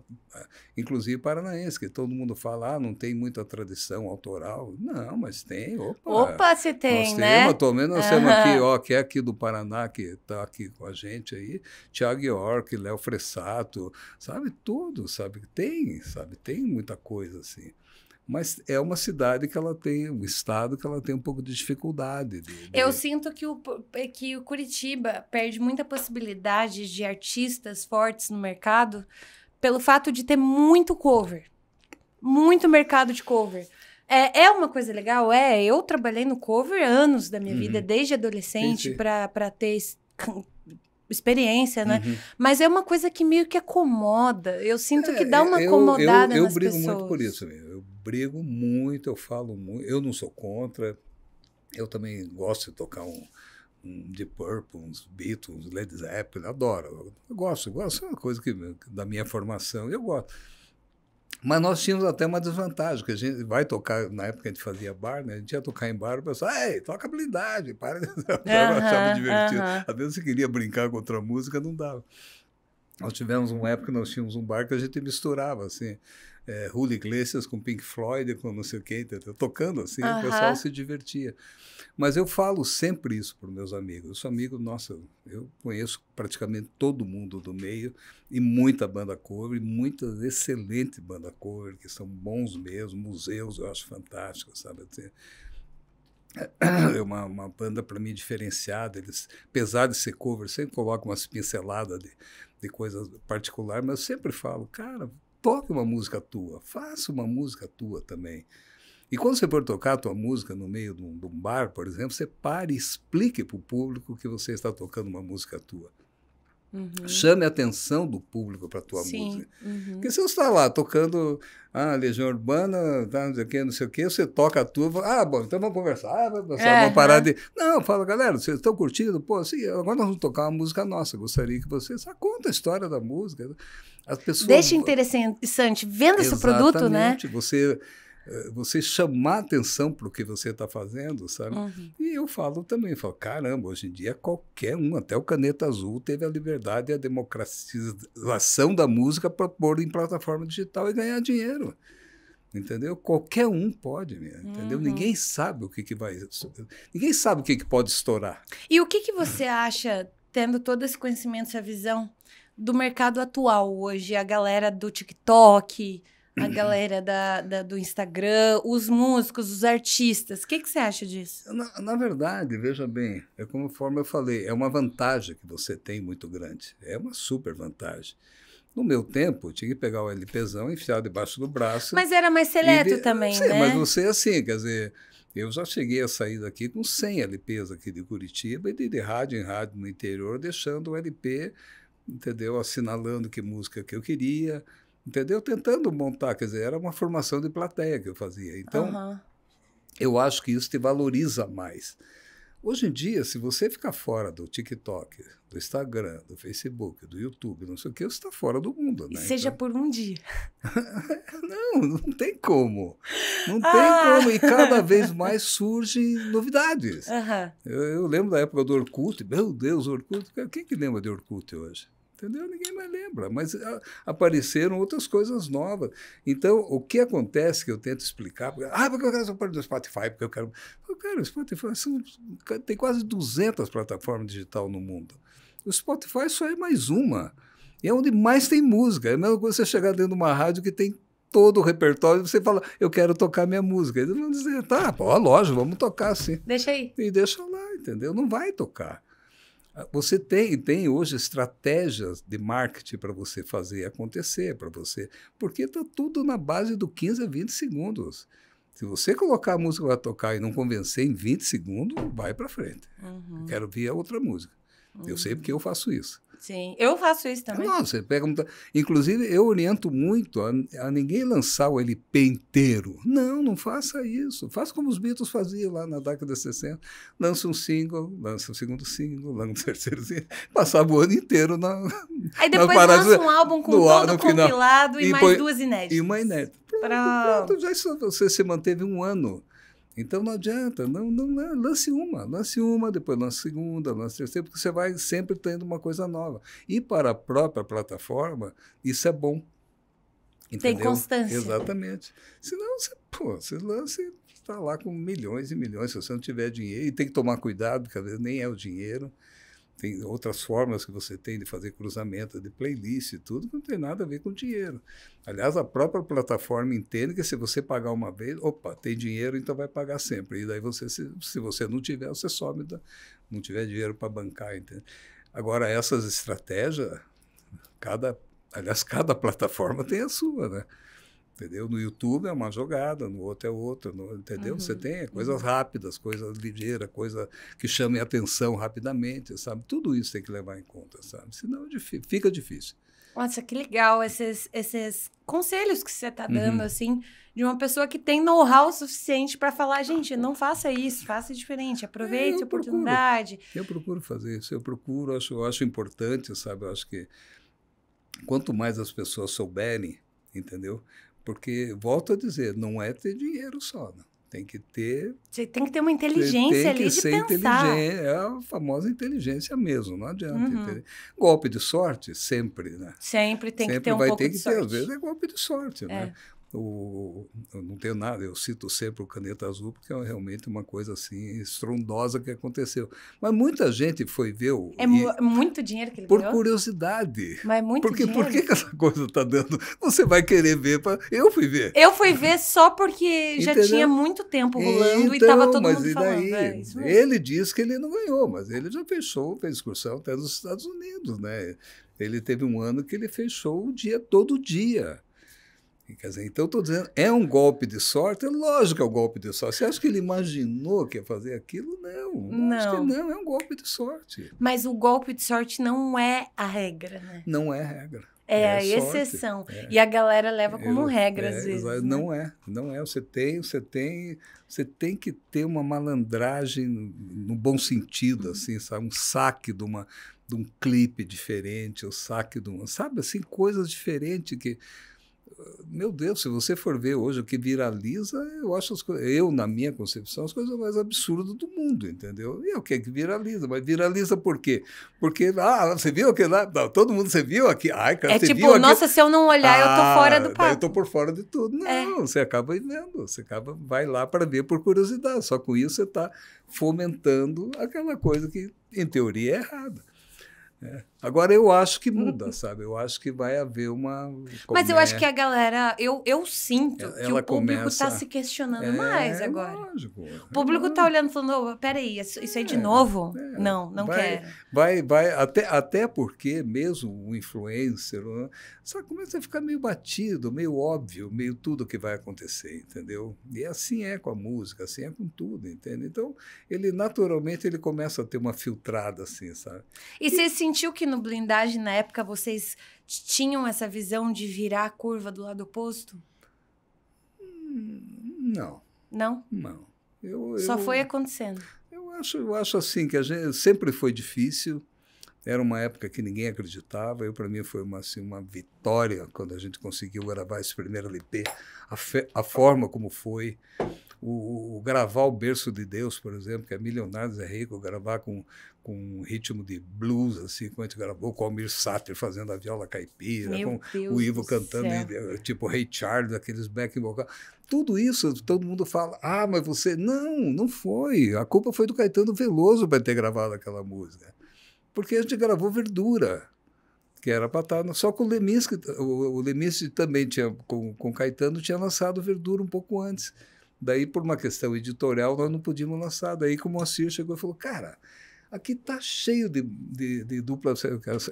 inclusive paranaense, que todo mundo fala, ah, não tem muita tradição autoral. Não, mas tem, opa.
Opa, você tem,
nós
né?
Temos, atualmente nós uhum. temos aqui, ó, que é aqui do Paraná, que está aqui com a gente aí, Tiago York, Léo Fressato, sabe, tudo, sabe, tem, sabe, tem muita coisa, assim mas é uma cidade que ela tem, um estado que ela tem um pouco de dificuldade. De, de...
Eu sinto que o, que o Curitiba perde muita possibilidade de artistas fortes no mercado pelo fato de ter muito cover. Muito mercado de cover. É, é uma coisa legal? É. Eu trabalhei no cover anos da minha uhum. vida, desde adolescente, para ter experiência, né? Uhum. Mas é uma coisa que meio que acomoda. Eu sinto é, que dá uma acomodada
eu, eu,
eu
brigo
pessoas.
muito por isso. Eu brigo muito, eu falo muito. Eu não sou contra. Eu também gosto de tocar um, um Deep Purple, uns Beatles, Led Zeppelin, adoro. Eu gosto, gosto. É uma coisa que, da minha formação, eu gosto. Mas nós tínhamos até uma desvantagem, que a gente vai tocar, na época que a gente fazia bar, né? A gente ia tocar em bar, o pessoal, ei, toca habilidade, para. Uhum, eu achava divertido. Uhum. Às vezes você queria brincar com outra música, não dava. Nós tivemos uma época que nós tínhamos um bar que a gente misturava, assim, é, Julio Iglesias com Pink Floyd, com não sei o quê, tocando assim, o pessoal se divertia. Mas eu falo sempre isso para meus amigos. Eu sou amigo, nossa, eu conheço praticamente todo mundo do meio e muita banda cover, e muita excelente banda cover, que são bons mesmo, museus eu acho fantástico, sabe? Assim, é uma, uma banda para mim diferenciada. Eles, apesar de ser cover, sempre colocam umas pinceladas de, de coisas particulares, mas eu sempre falo, cara, toque uma música tua, faça uma música tua também. E quando você for tocar a tua música no meio de um, de um bar, por exemplo, você pare e explique para o público que você está tocando uma música tua. Uhum. Chame a atenção do público para a tua Sim. música. Uhum. Porque se você está lá tocando a ah, Legião Urbana, tá, não sei o quê, não sei o você toca a tua, fala, ah, bom, então vamos conversar, ah, vamos, é, vamos parar de... Não, fala, galera, vocês estão curtindo? Pô, assim, agora nós vamos tocar uma música nossa, gostaria que vocês... Ah, conta a história da música. As pessoas...
Deixa interessante, venda seu produto, né?
Você eh, você chamar atenção para o que você está fazendo, sabe? Uhum. E eu falo também, falo, caramba, hoje em dia qualquer um, até o Caneta Azul teve a liberdade e a democratização da música para pôr em plataforma digital e ganhar dinheiro. Entendeu? Qualquer um pode, entendeu? Uhum. Ninguém sabe o que, que vai. Ninguém sabe o que, que pode estourar.
E o que, que você acha, tendo todo esse conhecimento, essa visão do mercado atual hoje, a galera do TikTok, a galera da, da, do Instagram, os músicos, os artistas. O que, que você acha disso?
Na, na, verdade, veja bem, é conforme eu falei, é uma vantagem que você tem muito grande. É uma super vantagem. No meu tempo, eu tinha que pegar o LPzão e enfiar debaixo do braço.
Mas era mais seleto também, sei, né?
Mas você, assim, quer dizer, eu já cheguei a sair daqui com 100 LPs aqui de Curitiba e de, de rádio em rádio no interior, deixando o LP, entendeu? Assinalando que música que eu queria, entendeu? Tentando montar, quer dizer, era uma formação de plateia que eu fazia. Então, uhum. eu acho que isso te valoriza mais. Hoje em dia, se você ficar fora do TikTok, do Instagram, do Facebook, do YouTube, não sei o que, você está fora do mundo, né?
Seja então... por um dia.
não, não tem como. Não ah. tem como. E cada vez mais surgem novidades. Uhum. Eu, eu, lembro da época do Orkut. Meu Deus, Orkut. Quem que lembra de Orkut hoje? Entendeu? Ninguém mais lembra, mas a, ah, apareceram outras coisas novas. Então, o que acontece que eu tento explicar, porque, ah, porque eu quero parte do Spotify, porque eu quero. Eu quero, Spotify são, tem quase 200 plataformas digital no mundo. O Spotify só é mais uma. E é onde mais tem música. É a mesma coisa você chegar dentro de uma rádio que tem todo o repertório e você fala, eu quero tocar minha música. Eles vão dizer, tá, pô, lógico, vamos tocar sim.
Deixa aí.
E deixa lá, entendeu? Não vai tocar. Você tem, tem hoje estratégias de marketing para você fazer acontecer, para você. Porque está tudo na base do 15 a 20 segundos. Se você colocar a música para tocar e não convencer em 20 segundos, vai para frente. Uhum. Quero ouvir a outra música. Uhum. Eu sei porque eu faço isso.
Sim, eu faço isso também.
Não, você pega muita... Inclusive, eu oriento muito a, a, ninguém lançar o LP inteiro. Não, não faça isso. Faça como os Beatles faziam lá na década de 60. Lança um single, lança um segundo single, lança um terceiro single. Passava o ano inteiro na.
Aí depois lança um álbum com no, todo no compilado e, e mais põe, duas inéditas.
E uma inédita. Pronto, pronto. já você se manteve um ano então não adianta, não, não, lance uma, lance uma, depois lance segunda, lance terceira, porque você vai sempre tendo uma coisa nova. E para a própria plataforma, isso é bom.
Entendeu? Tem constância.
Exatamente. Senão você, pô, você lança e está lá com milhões e milhões, se você não tiver dinheiro, e tem que tomar cuidado, porque às vezes nem é o dinheiro tem outras formas que você tem de fazer cruzamento de playlist e tudo, que não tem nada a ver com dinheiro. Aliás, a própria plataforma entende que se você pagar uma vez, opa, tem dinheiro, então vai pagar sempre. E daí você, se, se você não tiver, você some, da, não tiver dinheiro para bancar, entende? Agora, essas estratégias, cada, aliás, cada plataforma tem a sua, né? Entendeu? No YouTube é uma jogada, no outro é outra, no, entendeu? Uhum. Você tem coisas uhum. rápidas, coisas ligeiras, coisa que chame atenção rapidamente, sabe? Tudo isso tem que levar em conta, sabe? Senão é fica difícil.
Nossa, que legal esses, esses conselhos que você está dando, uhum. assim, de uma pessoa que tem know-how suficiente para falar, gente, não faça isso, faça diferente, aproveite é, a oportunidade.
Procuro, eu procuro fazer isso, eu procuro, acho, eu acho importante, sabe? Eu acho que quanto mais as pessoas souberem, entendeu? Porque, volto a dizer, não é ter dinheiro só. Né? Tem que ter.
Você tem que ter uma inteligência tem ali de pensar.
É a famosa inteligência mesmo, não adianta. Uhum. Golpe de sorte, sempre, né?
Sempre tem sempre que ter um pouco de sorte. Sempre vai ter que ter, às
vezes é golpe de sorte, né? é. né? O, eu não tenho nada, eu cito sempre o Caneta Azul, porque é realmente uma coisa assim estrondosa que aconteceu. Mas muita gente foi ver o.
É e, muito dinheiro que ele
Por
ganhou?
curiosidade.
Mas muito
porque,
dinheiro.
Por que, que essa coisa está dando? Você vai querer ver. Pra... Eu fui ver.
Eu fui ver só porque já tinha muito tempo rolando então, e estava todo mundo falando. É,
ele disse que ele não ganhou, mas ele já fechou, fez excursão até nos Estados Unidos. Né? Ele teve um ano que ele fechou o dia todo dia. Quer dizer, então estou dizendo, é um golpe de sorte? É lógico que é um golpe de sorte. Você acha que ele imaginou que ia fazer aquilo? Não. Não. Acho que não, é um golpe de sorte.
Mas o golpe de sorte não é a regra, né?
Não é a regra.
É, é a exceção. É. E a galera leva como Eu, regra, é, às vezes. Né?
Não é, não é. Você tem, você tem, você tem que ter uma malandragem no, bom sentido, assim, sabe? Um saque de uma de um clipe diferente, o saque de uma, sabe assim, coisas diferentes que meu Deus, se você for ver hoje o que viraliza, eu acho as coisas, eu, na minha concepção, as coisas mais absurdas do mundo, entendeu? E é o que é que viraliza, mas viraliza por quê? Porque, ah, você viu aquilo lá? Não, todo mundo, você viu aqui? Ai, cara,
é
você
tipo, viu nossa, se eu não olhar, ah, eu tô fora do papo.
Eu tô por fora de tudo. Não, é. você acaba vendo, você acaba, vai lá para ver por curiosidade, só com isso você está fomentando aquela coisa que, em teoria, é errada. É. Agora eu acho que muda, uhum. sabe? Eu acho que vai haver uma.
Mas eu acho que a galera, eu, eu sinto ela, que o público está se questionando é, mais agora.
Lógico,
o público está olhando e falando: oh, peraí, isso, isso aí de é, novo? É. não, não
vai,
quero.
Vai, vai, até, até porque mesmo o influencer né, só começa a ficar meio batido, meio óbvio, meio tudo que vai acontecer, entendeu? E assim é com a música, assim é com tudo, entende? Então, ele naturalmente ele começa a ter uma filtrada assim, sabe?
E, e você sentiu que no blindagem, na época, vocês tinham essa visão de virar a curva do lado oposto?
Hum, não.
Não?
Não.
Eu, Só eu, foi acontecendo.
Eu acho, eu acho assim que a gente sempre foi difícil. Era uma época que ninguém acreditava. Eu para mim foi uma assim, uma vitória quando a gente conseguiu gravar esse primeiro LP. A, fe, a forma como foi, o, o, gravar o berço de Deus, por exemplo, que é Milionários é Rico, gravar com, com um ritmo de blues, assim, como a gente gravou com o Almir Sater fazendo a viola caipira,
Meu
com
Deus
o Ivo cantando, eh, tipo Ray Charles, aqueles backing vocal. Tudo isso, todo mundo fala, ah, mas você... Não, não foi. A culpa foi do Caetano Veloso para ter gravado aquela música. Porque a gente gravou Verdura que era para estar. Tá só que o Lemis, o, o Lemis também tinha, com, com Caetano, tinha lançado Verdura um pouco antes. Daí, por uma questão editorial, nós não podíamos lançar. Daí que o Moacir chegou e falou: Cara, aqui está cheio de, de, de dupla.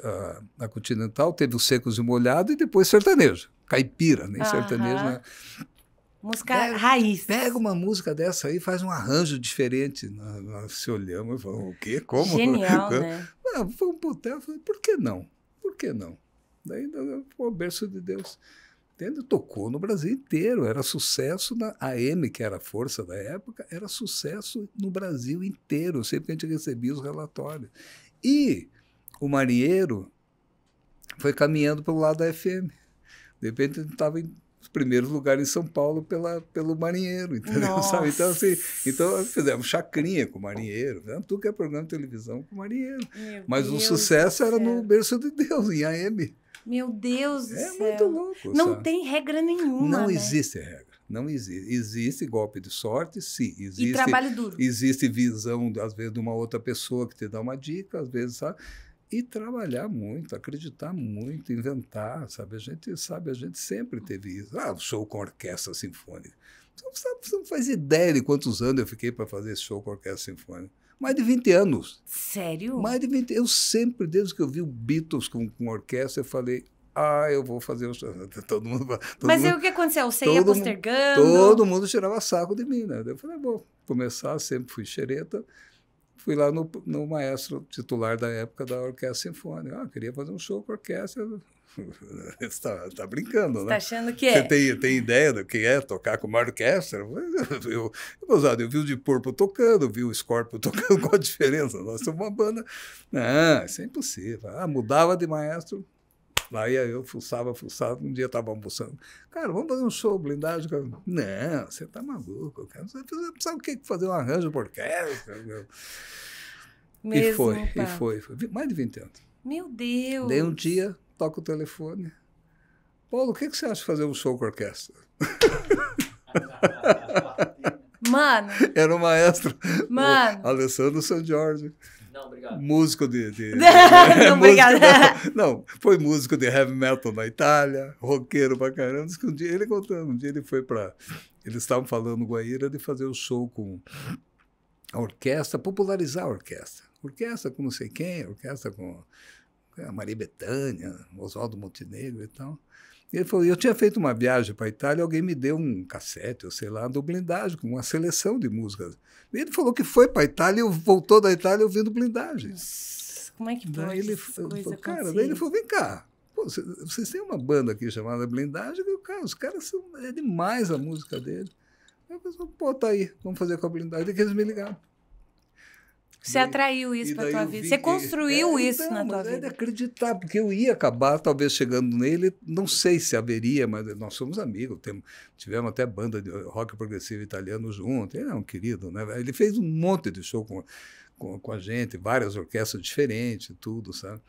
A, a, Continental teve os secos e molhado e depois sertanejo. Caipira, nem sertanejo, né?
Música pega, raiz.
Pega uma música dessa aí, faz um arranjo diferente. Nós se olhamos e falamos, o quê? Como?
Genial, né?
Não, foi um putel, falei, por que não? Por que não? Daí foi o berço de Deus. Entende? Tocou no Brasil inteiro, era sucesso na AM, que era a força da época, era sucesso no Brasil inteiro, sempre que a gente recebia os relatórios. E o marinheiro foi caminhando pelo lado da FM. De repente ele estava em primeiros lugares em São Paulo pela, pelo marinheiro, entendeu? Sabe? Então, assim, então fizemos chacrinha com o marinheiro, né? tudo que é programa de televisão com o marinheiro. Meu Mas Deus o sucesso era no berço de Deus, em AM.
Meu Deus do
é
céu.
É muito louco.
Não
sabe?
tem regra nenhuma.
Não
né?
existe regra. Não existe. Existe golpe de sorte, sim. Existe,
e trabalho duro.
Existe visão, às vezes, de uma outra pessoa que te dá uma dica, às vezes, sabe? E trabalhar muito, acreditar muito, inventar, sabe? A gente sabe, a gente sempre teve isso. Ah, show com orquestra sinfônica. Você não, sabe, você não faz ideia de quantos anos eu fiquei para fazer esse show com orquestra sinfônica. Mais de 20 anos.
Sério?
Mais de 20 Eu sempre, desde que eu vi o Beatles com, com orquestra, eu falei, ah, eu vou fazer o show. Todo mundo, todo
Mas
mundo,
aí o que aconteceu? Você ia postergando?
Todo mundo tirava saco de mim, né? Eu falei, vou começar, sempre fui xereta. Fui lá no, no maestro titular da época da Orquestra Sinfônica. Ah, queria fazer um show com orquestra. Você está tá brincando,
Você
né?
Tá achando que é?
Você tem, tem ideia do que é tocar com uma orquestra? Eu, eu, eu vi o de Purple tocando, vi o Scorpio tocando, qual a diferença? Nós somos uma banda. Não, isso é impossível. Ah, mudava de maestro, Lá ia eu, fuçava, fuçava. Um dia estava almoçando. Cara, vamos fazer um show, blindagem. Não, você tá maluco. Cara. Você sabe o que? Fazer um arranjo por orquestra.
Mesmo,
e foi,
pá.
e foi, foi. Mais de 20 anos.
Meu Deus.
Daí um dia, toca o telefone. Paulo, o que, que você acha de fazer um show com orquestra?
Mano.
Era o maestro.
Mano.
O Alessandro San Jorge.
Não, obrigado.
Músico de. de, de
não, obrigado.
Não, não, foi músico de heavy metal na Itália, roqueiro pra caramba. Diz que um dia ele contando, um dia ele foi para. Eles estavam falando Guaíra de fazer o um show com a orquestra, popularizar a orquestra. Orquestra com não sei quem, orquestra com a Maria Bethânia, Oswaldo Montenegro e tal. E ele falou: eu tinha feito uma viagem para a Itália, alguém me deu um cassete, ou sei lá, do blindagem, com uma seleção de músicas. E ele falou que foi para a Itália e voltou da Itália ouvindo blindagem.
Nossa, como é que pode
Daí ele falou, cara, daí ele falou: vem cá, vocês, têm uma banda aqui chamada Blindagem, que, cara, os caras são. É demais a música dele. Eu falei, pô, tá aí, vamos fazer com a blindagem. Daí que eles me ligaram.
Você atraiu isso para tua vida.
vi
Você construiu
É,
isso
então,
na tua
é de
vida.
acreditar, porque eu ia acabar, talvez chegando nele, não sei se haveria, mas nós somos amigos, temos, tivemos até banda de rock progressivo italiano junto, ele é um querido, né? Ele fez um monte de show com, com, com a gente, várias orquestras diferentes, tudo, sabe?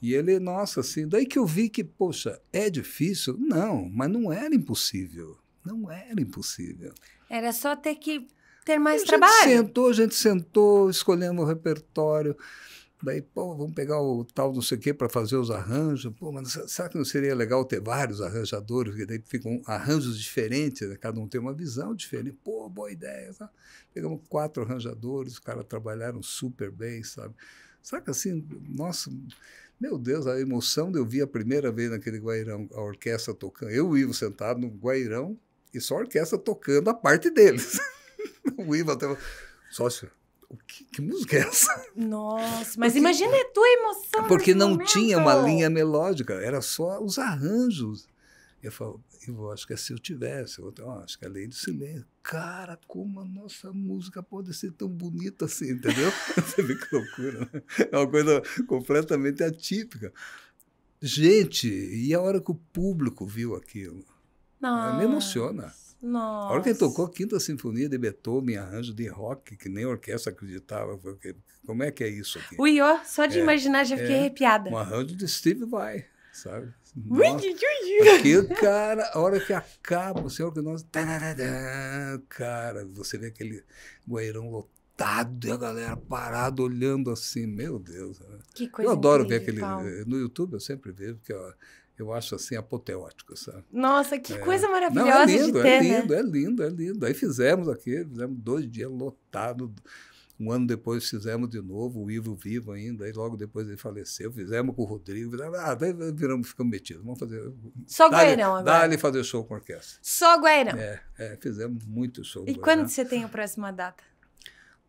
E ele, nossa, assim, daí que eu vi que, poxa, é difícil? Não, mas não era impossível. Não era impossível.
Era só ter que ter mais
a gente
trabalho.
sentou, a gente sentou, escolhemos o repertório. Daí, pô, vamos pegar o tal não sei o quê para fazer os arranjos. Pô, mas será que não seria legal ter vários arranjadores? Porque daí ficam arranjos diferentes, né? cada um tem uma visão diferente. Pô, boa ideia. Sabe? Pegamos quatro arranjadores, os caras trabalharam super bem, sabe? Saca assim, nossa, meu Deus, a emoção de eu ver a primeira vez naquele Guairão, a orquestra tocando. Eu e o Ivo sentado no Guairão e só a orquestra tocando a parte deles. o Ivo até sócio, que, que música é essa?
Nossa, mas imagina a tua emoção.
Porque não
momento.
tinha uma linha melódica, era só os arranjos. Eu falo, Ivo, acho que é se eu tivesse. Outro, oh, acho que é lei do silêncio. Cara, como a nossa música pode ser tão bonita assim, entendeu? Você vê que loucura, né? É uma coisa completamente atípica. Gente, e a hora que o público viu aquilo?
Nossa.
Me emociona.
Nossa.
A hora que ele tocou a Quinta Sinfonia de Beethoven, arranjo de rock, que nem a orquestra acreditava, porque, como é que é isso aqui?
Ui, ó, só de
É,
imaginar já fiquei
é.
arrepiada.
Um arranjo de Steve Vai, sabe? Nossa, aquilo, cara, a hora que acaba, o senhor que nós. Cara, você vê aquele guairão lotado e a galera parada olhando assim, meu Deus. né?
Que coisa
Eu adoro ver
incrível,
aquele.
Paulo.
No YouTube eu sempre vejo, porque eu, eu acho assim apoteótico, sabe?
Nossa, que coisa
Não,
maravilhosa
é lindo,
de ter,
é
né?
lindo, é lindo, é lindo. Aí fizemos aqui, fizemos dois dias lotados, Um ano depois fizemos de novo, o Ivo vivo ainda, aí logo depois ele faleceu, fizemos com o Rodrigo, ah, daí viramos, ficamos metidos, vamos fazer...
Só Guairão agora?
Dá-lhe fazer show com orquestra.
Só Guairão?
É, é fizemos muito show.
E quando você tem a próxima data?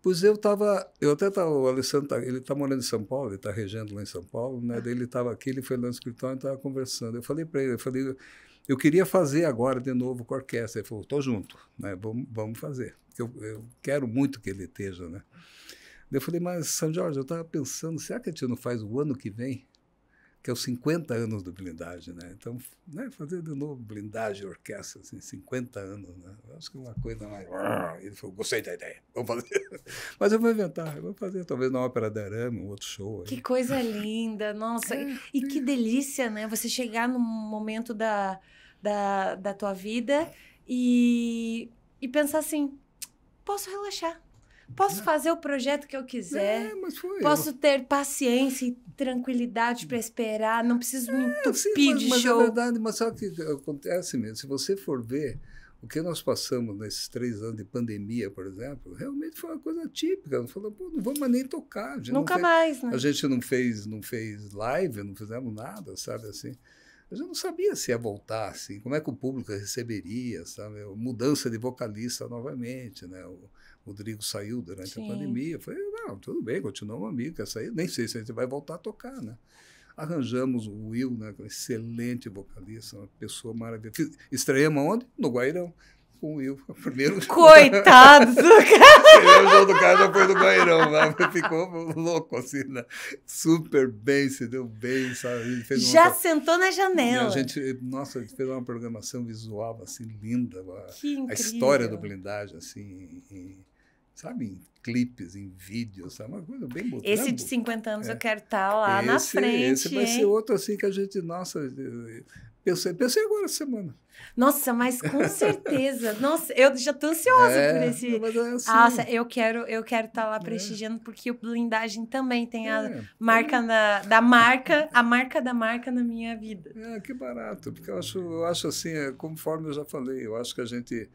Pois eu estava, eu até estava, o Alessandro, tá, ele está morando em São Paulo, ele está regendo lá em São Paulo, né? Daí ele estava aqui, ele foi lá no escritório e estava conversando. Eu falei para ele, eu falei, eu queria fazer agora de novo com a orquestra. Ele falou, estou junto, né? vamos, vamos fazer. Eu, eu quero muito que ele esteja, né? Eu falei, mas São Jorge, eu estava pensando, será que a gente não faz o ano que vem? Que é os 50 anos do blindagem, né? Então, né, fazer de novo blindagem orquestra, assim, 50 anos, né? Eu acho que é uma coisa mais. Ele falou, gostei da ideia, vamos fazer. Mas eu vou inventar, eu vou fazer talvez na Ópera da Arame, um outro show. Aí.
Que coisa linda, nossa. É, e que delícia, né? Você chegar num momento da, da, da tua vida e, e pensar assim: posso relaxar. Posso fazer o projeto que eu quiser. É, posso eu... ter paciência e tranquilidade para esperar. Não preciso é, me entupir sim, mas,
de
mas
é show. É verdade, mas sabe o que acontece mesmo? Se você for ver o que nós passamos nesses três anos de pandemia, por exemplo, realmente foi uma coisa típica. Nós falamos, pô, não vamos nem tocar.
Nunca
fez,
mais, né?
A gente não fez, não fez live, não fizemos nada, sabe assim. Mas eu não sabia se ia voltar, assim, como é que o público receberia, sabe? Mudança de vocalista novamente, né? O Rodrigo saiu durante Sim. a pandemia. Falei, não, tudo bem, continuamos amigo, quer sair? Nem sei se a gente vai voltar a tocar, né? Arranjamos o Will, né? Excelente vocalista, uma pessoa maravilhosa. Estreamos onde? No Guairão com o Will. Primeiro
Coitado do cara!
primeiro jogo do cara já foi do Guairão, né? ficou louco, assim, né? Super bem, se deu bem, sabe?
já uma... sentou na janela.
a gente, nossa, a gente fez uma programação visual, assim, linda. A, a história do blindagem, assim, em, sabe, em clipes, em vídeos, sabe? Uma coisa bem bonita.
Esse de 50 anos é. eu quero estar tá lá esse, na frente.
Esse vai
hein?
ser outro, assim, que a gente, nossa, pensei, pensei agora essa semana.
Nossa, mas com certeza. Nossa, eu já tô ansiosa é, por esse.
Mas é assim.
Nossa, eu quero eu quero estar tá lá é. prestigiando, é. porque o blindagem também tem a é, marca da, da marca, a marca da marca na minha vida.
É, que barato, porque eu acho, eu acho assim, conforme eu já falei, eu acho que a gente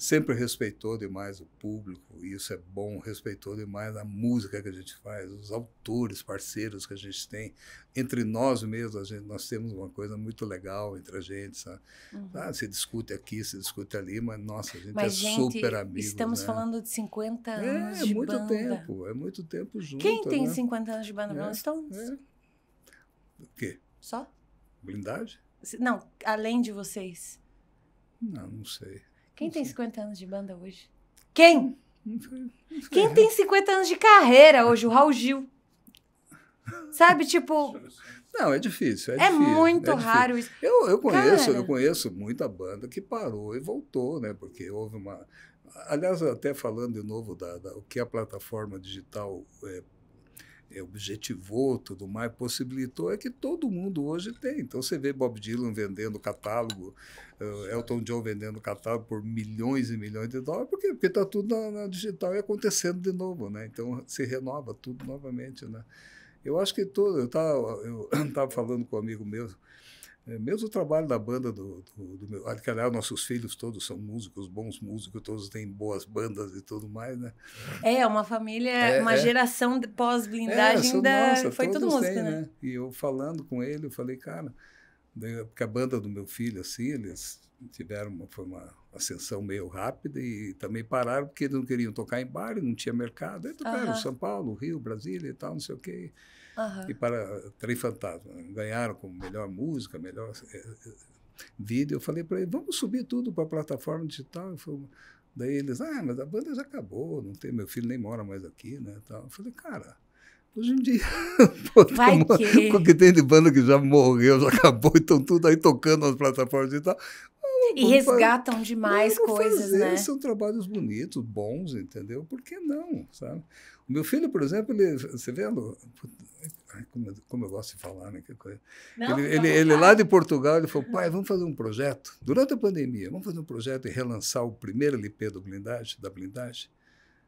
sempre respeitou demais o público, e isso é bom, respeitou demais a música que a gente faz, os autores, parceiros que a gente tem. Entre nós mesmos, gente, nós temos uma coisa muito legal entre a gente, sabe? Uhum. Ah, se discute aqui, se discute ali, mas nossa, a gente
mas,
é
gente,
super amigo.
Estamos
né?
falando de 50 é, anos é, de
muito
banda.
tempo, é muito tempo junto.
Quem tem
né?
50 anos de banda? É, Stones? É.
O quê?
Só?
Blindagem?
Não, além de vocês.
Não, não sei.
Quem tem 50 anos de banda hoje? Quem? Quem tem 50 anos de carreira hoje? O Raul Gil. Sabe, tipo.
Não, é difícil. É,
é
difícil,
muito
é
raro isso.
Eu, eu conheço, Cara. eu conheço muita banda que parou e voltou, né? Porque houve uma. Aliás, até falando de novo da, da o que a plataforma digital é, é, objetivou, tudo mais, possibilitou, é que todo mundo hoje tem. Então você vê Bob Dylan vendendo catálogo, uh, Elton John vendendo catálogo por milhões e milhões de dólares? Porque está tudo na, na, digital e acontecendo de novo, né? Então se renova tudo novamente, né? Eu acho que todo, eu estava falando com um amigo meu, mesmo o trabalho da banda do, do, do meu. Aliás, nossos filhos todos são músicos, bons músicos, todos têm boas bandas e tudo mais, né?
É, uma família, é, uma é. geração pós-blindagem é, da. Foi tudo música, têm, né? né?
E eu falando com ele, eu falei, cara, porque a banda do meu filho, assim, eles tiveram uma, foi uma ascensão meio rápida e também pararam porque eles não queriam tocar em bar, não tinha mercado. Aí tocaram uh -huh. São Paulo, Rio, Brasília e tal, não sei o quê. Uhum. E para Trem Fantasma. Ganharam como melhor música, melhor é, vídeo. Eu falei para eles, vamos subir tudo para a plataforma digital. Falei, daí eles, ah, mas a banda já acabou, não tem, meu filho nem mora mais aqui, né? Tal. Eu falei, cara, Hoje em dia,
pô, Vai tá que...
o que tem de banda que já morreu, já acabou, então tudo aí tocando nas plataformas e tal.
E resgatam fazer, demais coisas, fazer, né?
São trabalhos bonitos, bons, entendeu? Por que não, sabe? Meu filho, por exemplo, ele, você vê, como, como, eu gosto de falar, né? Que coisa. Não, ele, ele, ele, lá de Portugal, ele falou, pai, vamos fazer um projeto, durante a pandemia, vamos fazer um projeto e relançar o primeiro LP do blindagem, da blindagem.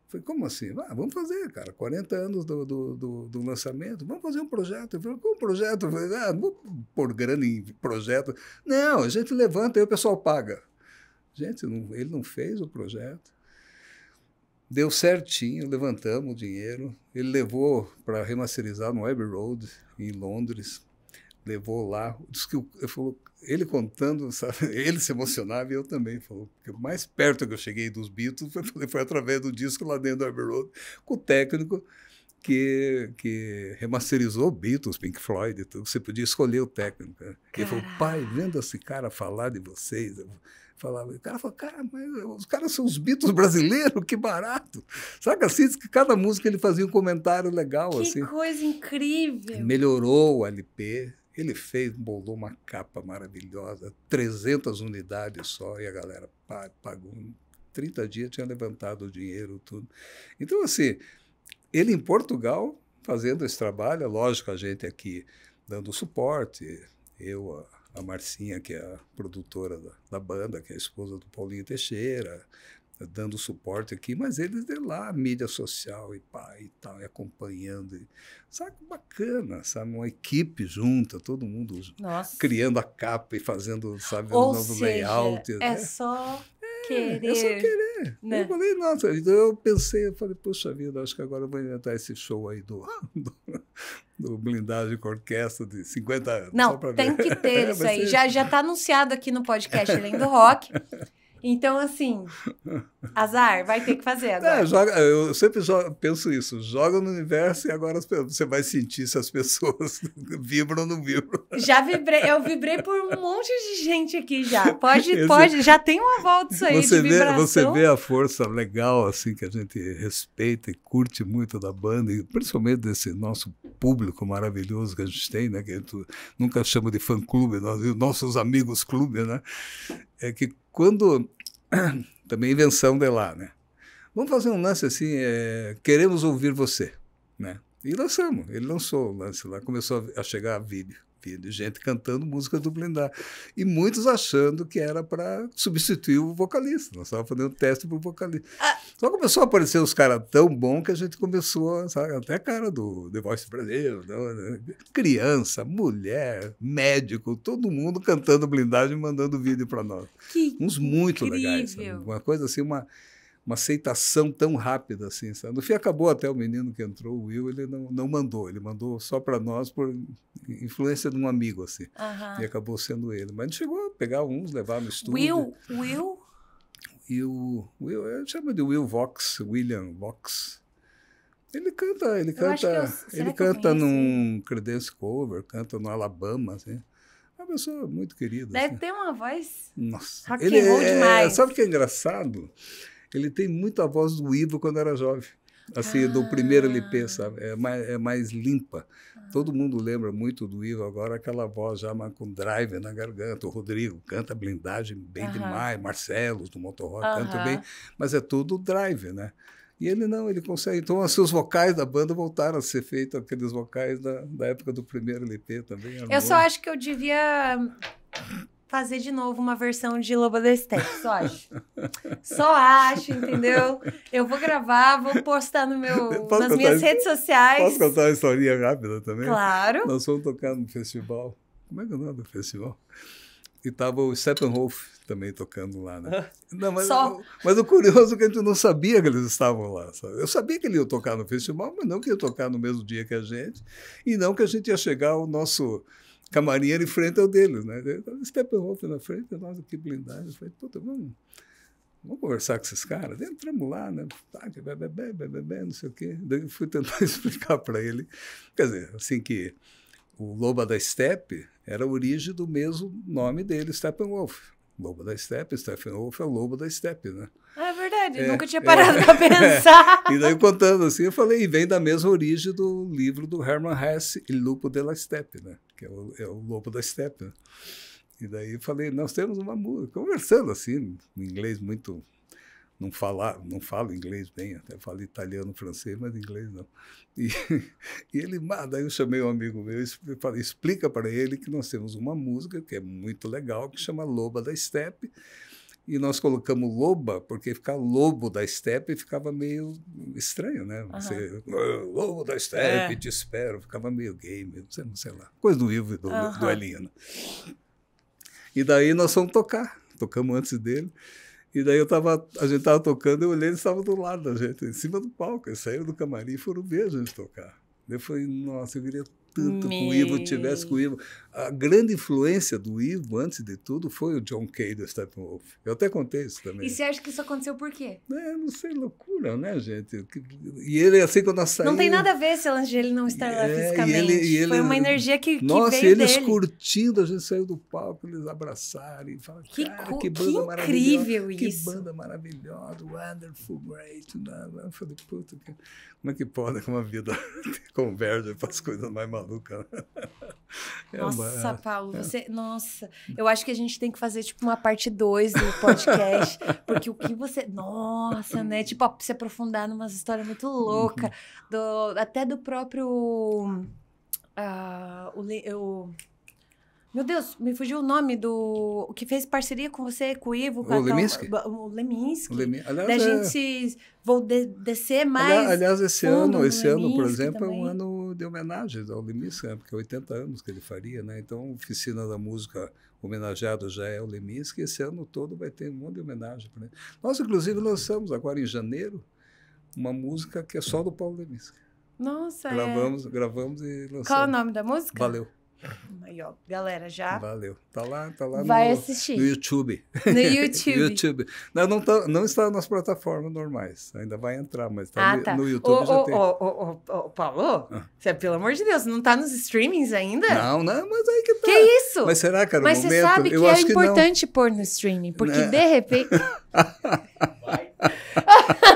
falei, como assim? Ah, vamos fazer, cara, 40 anos do, do, do, do lançamento, vamos fazer um projeto. Eu falei, qual projeto? Eu falei, ah, não vou pôr grana em projeto. Não, a gente levanta e o pessoal paga. Gente, não, ele não fez o projeto Deu certinho, levantamos o dinheiro. Ele levou para remasterizar no Abbey Road, em Londres. Levou lá. Diz que eu, falou, ele contando, sabe, ele se emocionava e eu também. Falou, porque o mais perto que eu cheguei dos Beatles foi, foi através do disco lá dentro do Abbey Road, com o técnico que, que remasterizou Beatles, Pink Floyd, tudo. você podia escolher o técnico. Né? Ele falou, pai, vendo esse cara falar de vocês, falava, o cara falou, cara, mas os caras são os Beatles brasileiros, que barato. Sabe assim, que cada música ele fazia um comentário legal.
Que
assim.
coisa incrível.
Melhorou o LP, ele fez, bolou uma capa maravilhosa, 300 unidades só, e a galera pagou. Em 30 dias tinha levantado o dinheiro, tudo. Então, assim, ele em Portugal fazendo esse trabalho, é lógico, a gente aqui dando suporte, eu, a, a Marcinha, que é a produtora da, da, banda, que é a esposa do Paulinho Teixeira, dando suporte aqui, mas eles de lá, mídia social e pá e tal, e acompanhando. E, sabe, bacana, sabe? Uma equipe junta, todo mundo
Nossa.
criando a capa e fazendo, sabe, Ou um novo
seja,
layout.
É né? só querer.
É só querer. Né? Eu falei, nossa, então eu pensei, eu falei, poxa vida, acho que agora eu vou inventar esse show aí do, do, do blindagem com orquestra de 50 anos.
Não, tem que ter isso aí. Já, já tá anunciado aqui no podcast Além do Rock. Então, assim, azar, vai ter que fazer agora.
É, joga, eu sempre jogo, penso isso, joga no universo e agora você vai sentir se as pessoas vibram ou não vibram.
Já vibrei, eu vibrei por um monte de gente aqui já. Pode, Esse, pode, já tem uma volta isso aí
você
de
vê, Você vê a força legal, assim, que a gente respeita e curte muito da banda, e principalmente desse nosso público maravilhoso que a gente tem, né, que a gente nunca chama de fã-clube, nossos amigos clube, né, é que quando. Também invenção de lá, né? Vamos fazer um lance assim, é, queremos ouvir você, né? E lançamos. Ele lançou o lance lá, começou a chegar vídeo de gente cantando música do Blindar. E muitos achando que era para substituir o vocalista. Nós estávamos fazendo teste para o vocalista. Ah. Só começou a aparecer os caras tão bons que a gente começou, sabe, até cara do The Voice Brasil, né? criança, mulher, médico, todo mundo cantando blindagem e mandando vídeo para nós.
Que
Uns muito incrível. legais. Sabe? Uma coisa assim, uma uma aceitação tão rápida assim. Sabe? No fim, acabou até o menino que entrou, o Will, ele não, não mandou, ele mandou só para nós por influência de um amigo, assim. E acabou sendo ele. Mas chegou a pegar uns, levar no estúdio.
Will? Will?
Will, Will eu chamo de Will Vox, William Vox. Ele canta, ele canta, eu, ele canta num Creedence Cover, canta no Alabama, assim. Uma pessoa muito querida.
Deve
assim.
ter uma voz.
Nossa.
Ele é, demais.
Sabe o que é engraçado? Ele tem muito a voz do Ivo quando era jovem. Assim, ah. do primeiro LP, sabe? É mais, é mais limpa. Ah. Todo mundo lembra muito do Ivo agora, aquela voz já com drive na garganta. O Rodrigo canta blindagem bem demais, Marcelo do Motorrock canta bem, mas é tudo drive, né? E ele não, ele consegue. Então, os seus vocais da banda voltaram a ser feitos, aqueles vocais da, da época do primeiro LP também.
Eu só acho que eu devia fazer de novo uma versão de Lobo da Steppe, só acho. só acho, entendeu? Eu vou gravar, vou postar no meu, nas minhas redes sociais.
Posso contar uma historinha rápida também?
Claro.
Nós fomos tocar no festival. Como é que é o nome do festival? E tava o Steppenwolf também tocando lá, né? Não, mas,
Só.
mas o curioso é que a gente não sabia que eles estavam lá. Sabe? Eu sabia que ele ia tocar no festival, mas não que ia tocar no mesmo dia que a gente. E não que a gente ia chegar ao nosso camarim era em frente ao deles, né? Steppenwolf na frente, nós aqui blindagem. Eu falei, puta, vamos, vamos conversar com esses caras. Entramos lá, né? Bebê, bebê, bebê, não sei o quê. Daí fui tentar explicar para ele. Quer dizer, assim que o Loba da Steppe era a origem do mesmo nome dele, Steppenwolf. Lobo da Steppe, Steppenwolf é o Lobo da Steppe, né?
Ah, é verdade, é, nunca tinha parado é, para pensar.
É. E daí contando assim, eu falei, e vem da mesma origem do livro do Hermann Hesse, Il Lupo della Steppe, né? Que é o, é o Lobo da Steppe. Né? E daí eu falei, nós temos uma música, conversando assim, em inglês muito não falar, não falo inglês bem, até falo italiano, francês, mas inglês não. E, e ele, daí eu chamei um amigo meu e falei, explica para ele que nós temos uma música que é muito legal, que chama Loba da Steppe, e nós colocamos loba, porque ficar lobo da steppe ficava meio estranho, né? Você, uhum. lobo da steppe, é. te espero, ficava meio gay, meio, sei, sei lá. Coisa do Ivo e do, uhum. do? E daí nós fomos tocar, tocamos antes dele. E daí eu tava, a gente tava tocando, eu olhei, eles estavam do lado da gente, em cima do palco. Eles saíram do camarim e foram ver a gente tocar. Eu falei, nossa, eu queria tanto que o Ivo tivesse com o Ivo. A grande influência do Ivo, antes de tudo, foi o John Kay do Steppenwolf. Eu até contei isso também.
E você acha que isso aconteceu por quê?
É, não sei, loucura, né, gente? E ele, assim, quando nós saímos...
Não tem nada a ver esse lance de ele não estar lá é, fisicamente. E ele, e ele, foi uma energia que, que
nossa,
veio
eles
dele.
curtindo, a gente saiu do palco, eles abraçaram e falaram, que, cara, que banda
que incrível
maravilhosa.
isso.
Que banda maravilhosa, wonderful, great. Né? Eu falei, puta, como é que pode que uma vida converge para as coisas mais malucas? Né?
É nossa, uma... Paulo, é. você. Nossa, eu acho que a gente tem que fazer tipo uma parte 2 do podcast. porque o que você. Nossa, né? Tipo, se aprofundar numa história muito louca. Uhum. Do, até do próprio. Uh, o, o meu Deus, me fugiu o nome do. O que fez parceria com você, com o Ivo, com
o Leminski?
O Leminski. O
Leminski.
Aliás, da é... gente vou de, descer mais.
Aliás, esse ano, esse ano, por exemplo, também. é um ano de homenagem ao Leminski, né? porque é 80 anos que ele faria, né? Então, a oficina da música homenageado já é o Leminski, e esse ano todo vai ter um monte de homenagem para ele. Nós, inclusive, lançamos agora em janeiro uma música que é só do Paulo Leminski.
Nossa,
gravamos,
é.
Gravamos e lançamos.
Qual é o nome da música?
Valeu.
Aí, ó, galera, já.
Valeu. Tá lá, tá lá
Vai
no,
assistir.
no YouTube.
No YouTube.
YouTube. Não, não, tá, não está nas plataformas normais. Ainda vai entrar, mas tá
ah,
no,
tá.
no YouTube
ô,
já
ô,
tem.
Ô, ô, ô, ô, Paulo, ah. você, pelo amor de Deus, não tá nos streamings ainda?
Não, não, mas aí que tá.
Que isso?
Mas será, cara,
Mas
momento,
você sabe que
eu
é importante
que
pôr no streaming, porque
Né?
de repente...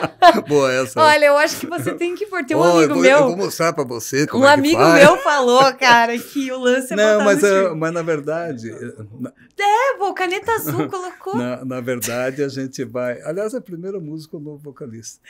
Boa essa.
Olha, eu acho que você tem que pôr. Tem um amigo
eu vou,
meu...
Eu vou mostrar pra você como
um
é
amigo
faz.
meu falou, cara, que o lance é
Não, mas,
no
é, mas na verdade... na-
É, pô, caneta azul colocou.
Na, na verdade, a gente vai. Aliás, é a primeira música o novo vocalista.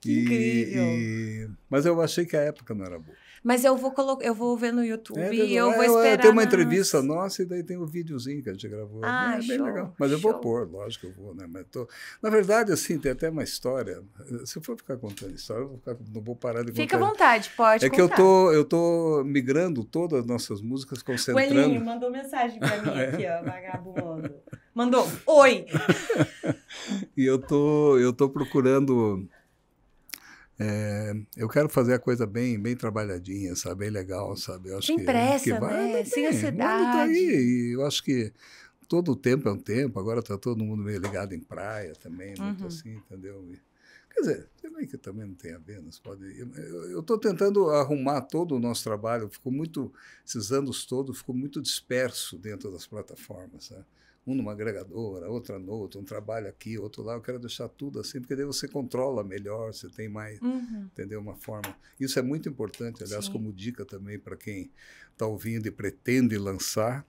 Que
E-
incrível.
e- mas eu achei que a época não era boa.
Mas eu vou colocar, eu vou ver no YouTube
É,
e eu vou
é,
esperar.
Tem uma entrevista nossa e daí tem o videozinho que a gente gravou.
Ah,
é bem
show,
legal. Mas eu vou
show.
pôr, lógico que eu vou, né? Mas tô... Na verdade, assim, tem até uma história. Se eu for ficar contando história, eu vou ficar- não vou parar de
Fica à
contar.
vontade, pode
É que eu
contar.
tô, eu tô migrando todas as nossas músicas,
O
concentrando.
Elinho mandou mensagem pra mim
É.
aqui, ó, vagabundo. Mandou, oi.
E eu tô, eu tô procurando. É, eu quero fazer a coisa bem, bem trabalhadinha, sabe? Bem legal, sabe? Eu acho
Sem
que,
pressa,
que vai,
né? Sem
bem,
ansiedade.
anda aí, e eu acho que todo tempo é um tempo. Agora tá todo mundo meio ligado em praia também, muito
Uhum.
assim, entendeu? E, quer dizer, também que também não tem a ver, não pode. Eu estou tentando arrumar todo o nosso trabalho. Ficou muito, esses anos todos, ficou muito disperso dentro das plataformas. Né? Um numa agregadora, outra noutra, um trabalho aqui, outro lá. Eu quero deixar tudo assim, porque daí você controla melhor, você tem mais,
Uhum.
entendeu? Uma forma. Isso é muito importante, aliás,
Sim.
como dica também para quem está ouvindo e pretende lançar.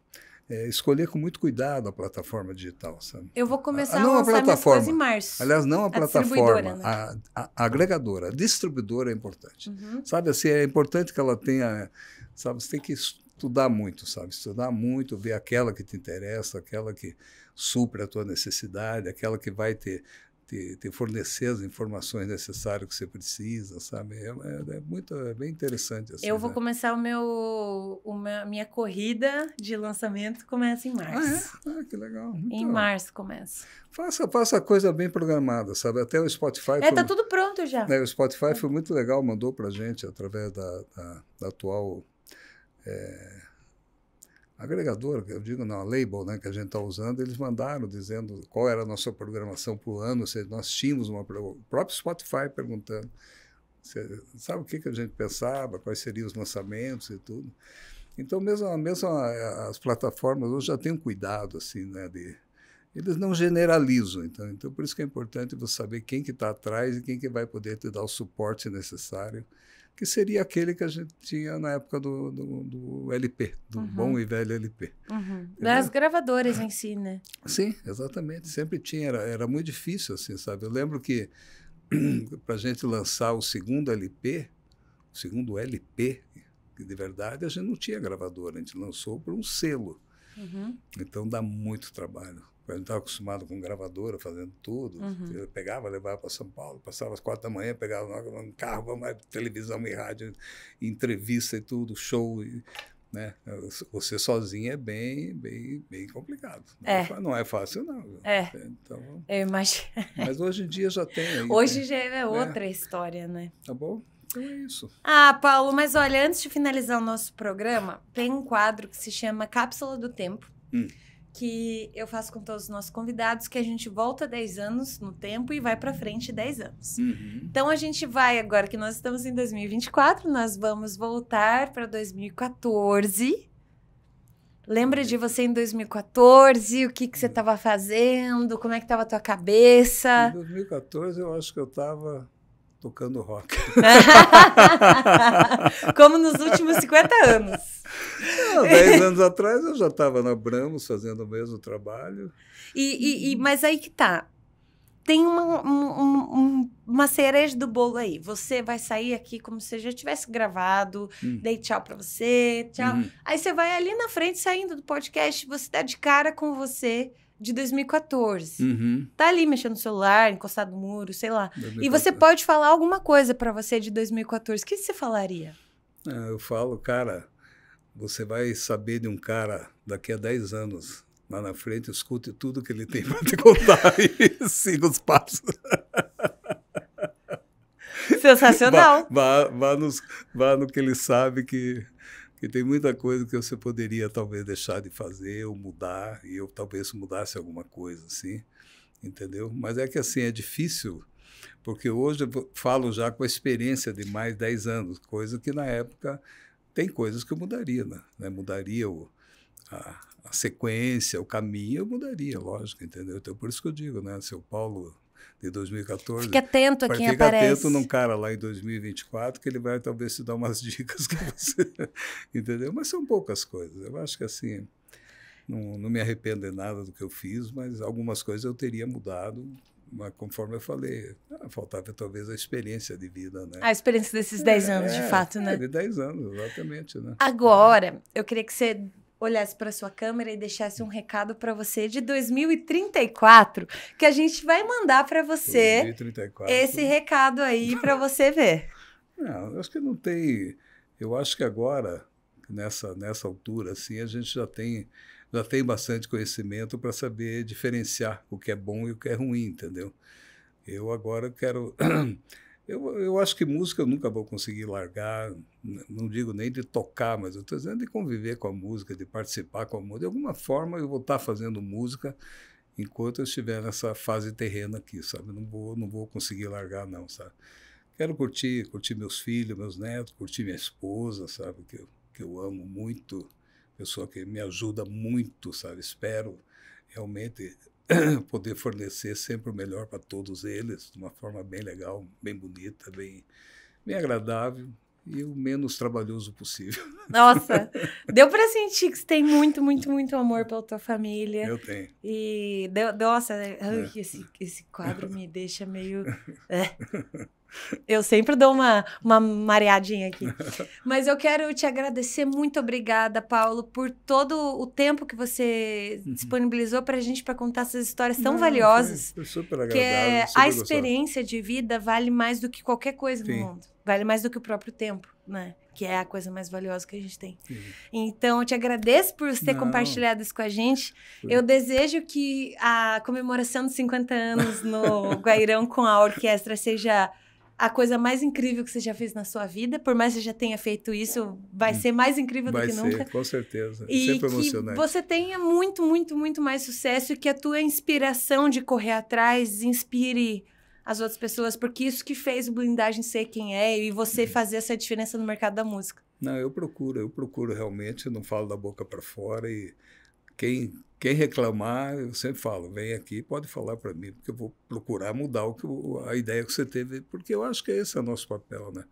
É, escolher com muito cuidado a plataforma digital, sabe?
Eu vou começar
não
a
a
lançar minhas
plataforma.
em março.
Aliás, não a,
distribuidora,
plataforma,
né?
a, a- a agregadora, a distribuidora é importante.
Uhum.
Sabe assim, é importante que ela tenha, sabe, você tem que estudar muito, sabe? Estudar muito, ver aquela que te interessa, aquela que supre a tua necessidade, aquela que vai te, te, te fornecer as informações necessárias que você precisa, sabe? É, é- é muito, é bem interessante. Assim,
Eu vou
né?
começar o meu, meu- minha corrida de lançamento começa em
Ah,
março.
é? Ah, que legal. Muito
Em
bom.
março começa.
Faça, faça a coisa bem programada, sabe? Até o Spotify.
É,
foi-
tá tudo pronto já.
né, o Spotify foi muito legal, mandou para gente através da, da- da atual é, agregadora, que eu digo, não, a label né, que a gente está usando, eles mandaram dizendo qual era a nossa programação para o ano, se nós tínhamos uma. O próprio Spotify perguntando. se- sabe o que, que a gente pensava, quais seriam os lançamentos e tudo. Então, mesmo, mesmo as plataformas hoje já têm um cuidado, assim, né, de, eles não generalizam, então, então por isso que é importante você saber quem que está atrás e quem que vai poder te dar o suporte necessário, que seria aquele que a gente tinha na época do, do, do LP, do
Uhum.
bom e velho LP.
Uhum. Das gravadoras em si, né?
Sim, exatamente, sempre tinha, era, era muito difícil, assim, sabe? Eu lembro que para a gente lançar o segundo LP, o segundo LP, que de verdade a gente não tinha gravadora, a gente lançou por um selo.
Uhum.
Então dá muito trabalho. A gente estava acostumado com gravadora, fazendo tudo.
Uhum.
Eu pegava, levava para São Paulo, passava às quatro da manhã, pegava um carro, vamos televisão e rádio, entrevista e tudo, show. E, né? Você sozinho é bem, bem, bem complicado. Não é, é não é fácil, não.
É. Então, eu imagino.
Mas hoje em dia já tem. Aí,
hoje tem, já é né? outra história, né?
Tá bom? Então é isso.
Ah, Paulo, mas olha, antes de finalizar o nosso programa, tem um quadro que se chama Cápsula do Tempo. Hum que eu faço com todos os nossos convidados, que a gente volta 10 anos no tempo e vai para frente 10 anos. Uhum. Então a gente vai agora que nós estamos em 2024, nós vamos voltar para 2014. Lembra de você em 2014, o que que você estava fazendo, como é que estava a tua cabeça?
Em 2014 eu acho que eu estava tocando rock.
Como nos últimos 50 anos.
Não, dez anos atrás eu já estava na Bramos fazendo o mesmo trabalho.
E, e, e mas aí que tá. Tem uma, um, uma cereja do bolo aí. Você vai sair aqui como se já tivesse gravado, hum. dei tchau para você, tchau. Uhum. Aí você vai ali na frente, saindo do podcast, você dá de cara com você de 2014. Uhum. Tá ali mexendo no celular, encostado no muro, sei lá. 2014. E você pode falar alguma coisa para você de 2014. O que você falaria?
Ah, eu falo, cara, você vai saber de um cara daqui a 10 aanos lá na frente, escute tudo que ele tem para te contar e siga os passos.
Sensacional.
Vá, vá, vá, nos, vá no que ele sabe que que tem muita coisa que você poderia talvez deixar de fazer ou mudar, e eu talvez mudasse alguma coisa, assim, entendeu? Mas é que assim, é difícil, porque hoje eu falo já com a experiência de mais 10 anos, coisa que na época tem coisas que eu mudaria, né? né? Mudaria o, a, a sequência, o caminho, eu mudaria, lógico, entendeu? Então, por isso que eu digo, né? Se o Paulo de 2014.
Fique atento a quem
fica
aparece.
Fique atento num cara lá em 2024 que ele vai talvez te dar umas dicas que você... entendeu? Mas são poucas coisas. Eu acho que assim, não, não me arrependo de nada do que eu fiz, mas algumas coisas eu teria mudado mas conforme eu falei, faltava talvez a experiência de vida, né?
A experiência desses 10 é, anos, de fato, né?
É, de 10 anos, exatamente, né?
Agora, eu queria que você olhasse para sua câmera e deixasse um recado para você de 2034, que a gente vai mandar para você 2034. esse recado aí para você ver.
Não, acho que não tem. Eu acho que agora nessa nessa altura assim a gente já tem já tem bastante conhecimento para saber diferenciar o que é bom e o que é ruim, entendeu? Eu agora quero Eu, eu acho que música eu nunca vou conseguir largar, não digo nem de tocar, mas eu estou dizendo de conviver com a música, de participar com a música. De alguma forma eu vou estar tá fazendo música enquanto eu estiver nessa fase terrena aqui, sabe? Não vou, não vou conseguir largar, não, sabe? Quero curtir, curtir meus filhos, meus netos, curtir minha esposa, sabe? Que eu, que eu amo muito, pessoa que me ajuda muito, sabe? Espero realmente poder fornecer sempre o melhor para todos eles, de uma forma bem legal, bem bonita, bem, bem agradável e o menos trabalhoso possível.
Nossa, deu para sentir que você tem muito, muito, muito amor pela tua família.
Eu tenho.
E, deu, nossa, é. esse, esse quadro me deixa meio... É. Eu sempre dou uma, uma mareadinha aqui. Mas eu quero te agradecer. Muito obrigada, Paulo, por todo o tempo que você uhum. disponibilizou para a gente para contar essas histórias tão Não, valiosas.
Foi, foi super agradável.
Que é, a experiência de vida vale mais do que qualquer coisa Sim. no mundo. Vale mais do que o próprio tempo, né? Que é a coisa mais valiosa que a gente tem. Então, eu te agradeço por você ter Não. compartilhado isso com a gente. Foi. Eu desejo que a comemoração dos 50 anos no Guairão com a orquestra seja a coisa mais incrível que você já fez na sua vida, por mais que você já tenha feito isso, vai hum. ser mais incrível
vai
do que
ser,
nunca.
Com certeza. É
e
sempre
que
emocionante.
você tenha muito, muito, muito mais sucesso e que a tua inspiração de correr atrás inspire as outras pessoas, porque isso que fez o Blindagem ser quem é e você fazer essa diferença no mercado da música.
Não, eu procuro, eu procuro realmente, não falo da boca para fora e quem quem reclamar, eu sempre falo, vem aqui, pode falar para mim, porque eu vou procurar mudar o que, a ideia que você teve, porque eu acho que esse é o nosso papel, né?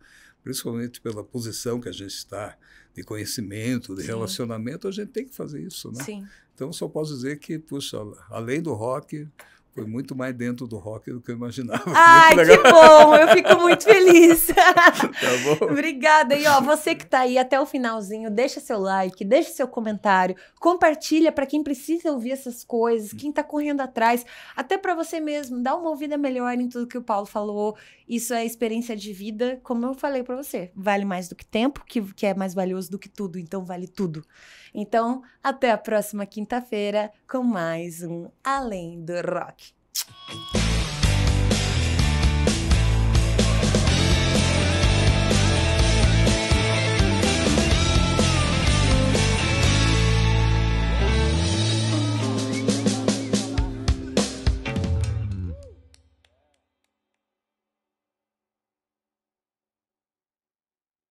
Principalmente pela posição que a gente está, de conhecimento, de Sim. relacionamento, a gente tem que fazer isso, né?
Sim.
Então, só posso dizer que, puxa, além do rock, foi muito mais dentro do rock do que eu imaginava.
Ai, que bom! Eu fico muito feliz. tá bom? Obrigada. E ó, você que tá aí até o finalzinho, deixa seu like, deixa seu comentário, compartilha para quem precisa ouvir essas coisas, quem tá correndo atrás, até para você mesmo, dá uma ouvida melhor em tudo que o Paulo falou. Isso é experiência de vida, como eu falei para você. Vale mais do que tempo, que, que é mais valioso do que tudo, então vale tudo. Então, até a próxima quinta-feira com mais um Além do Rock.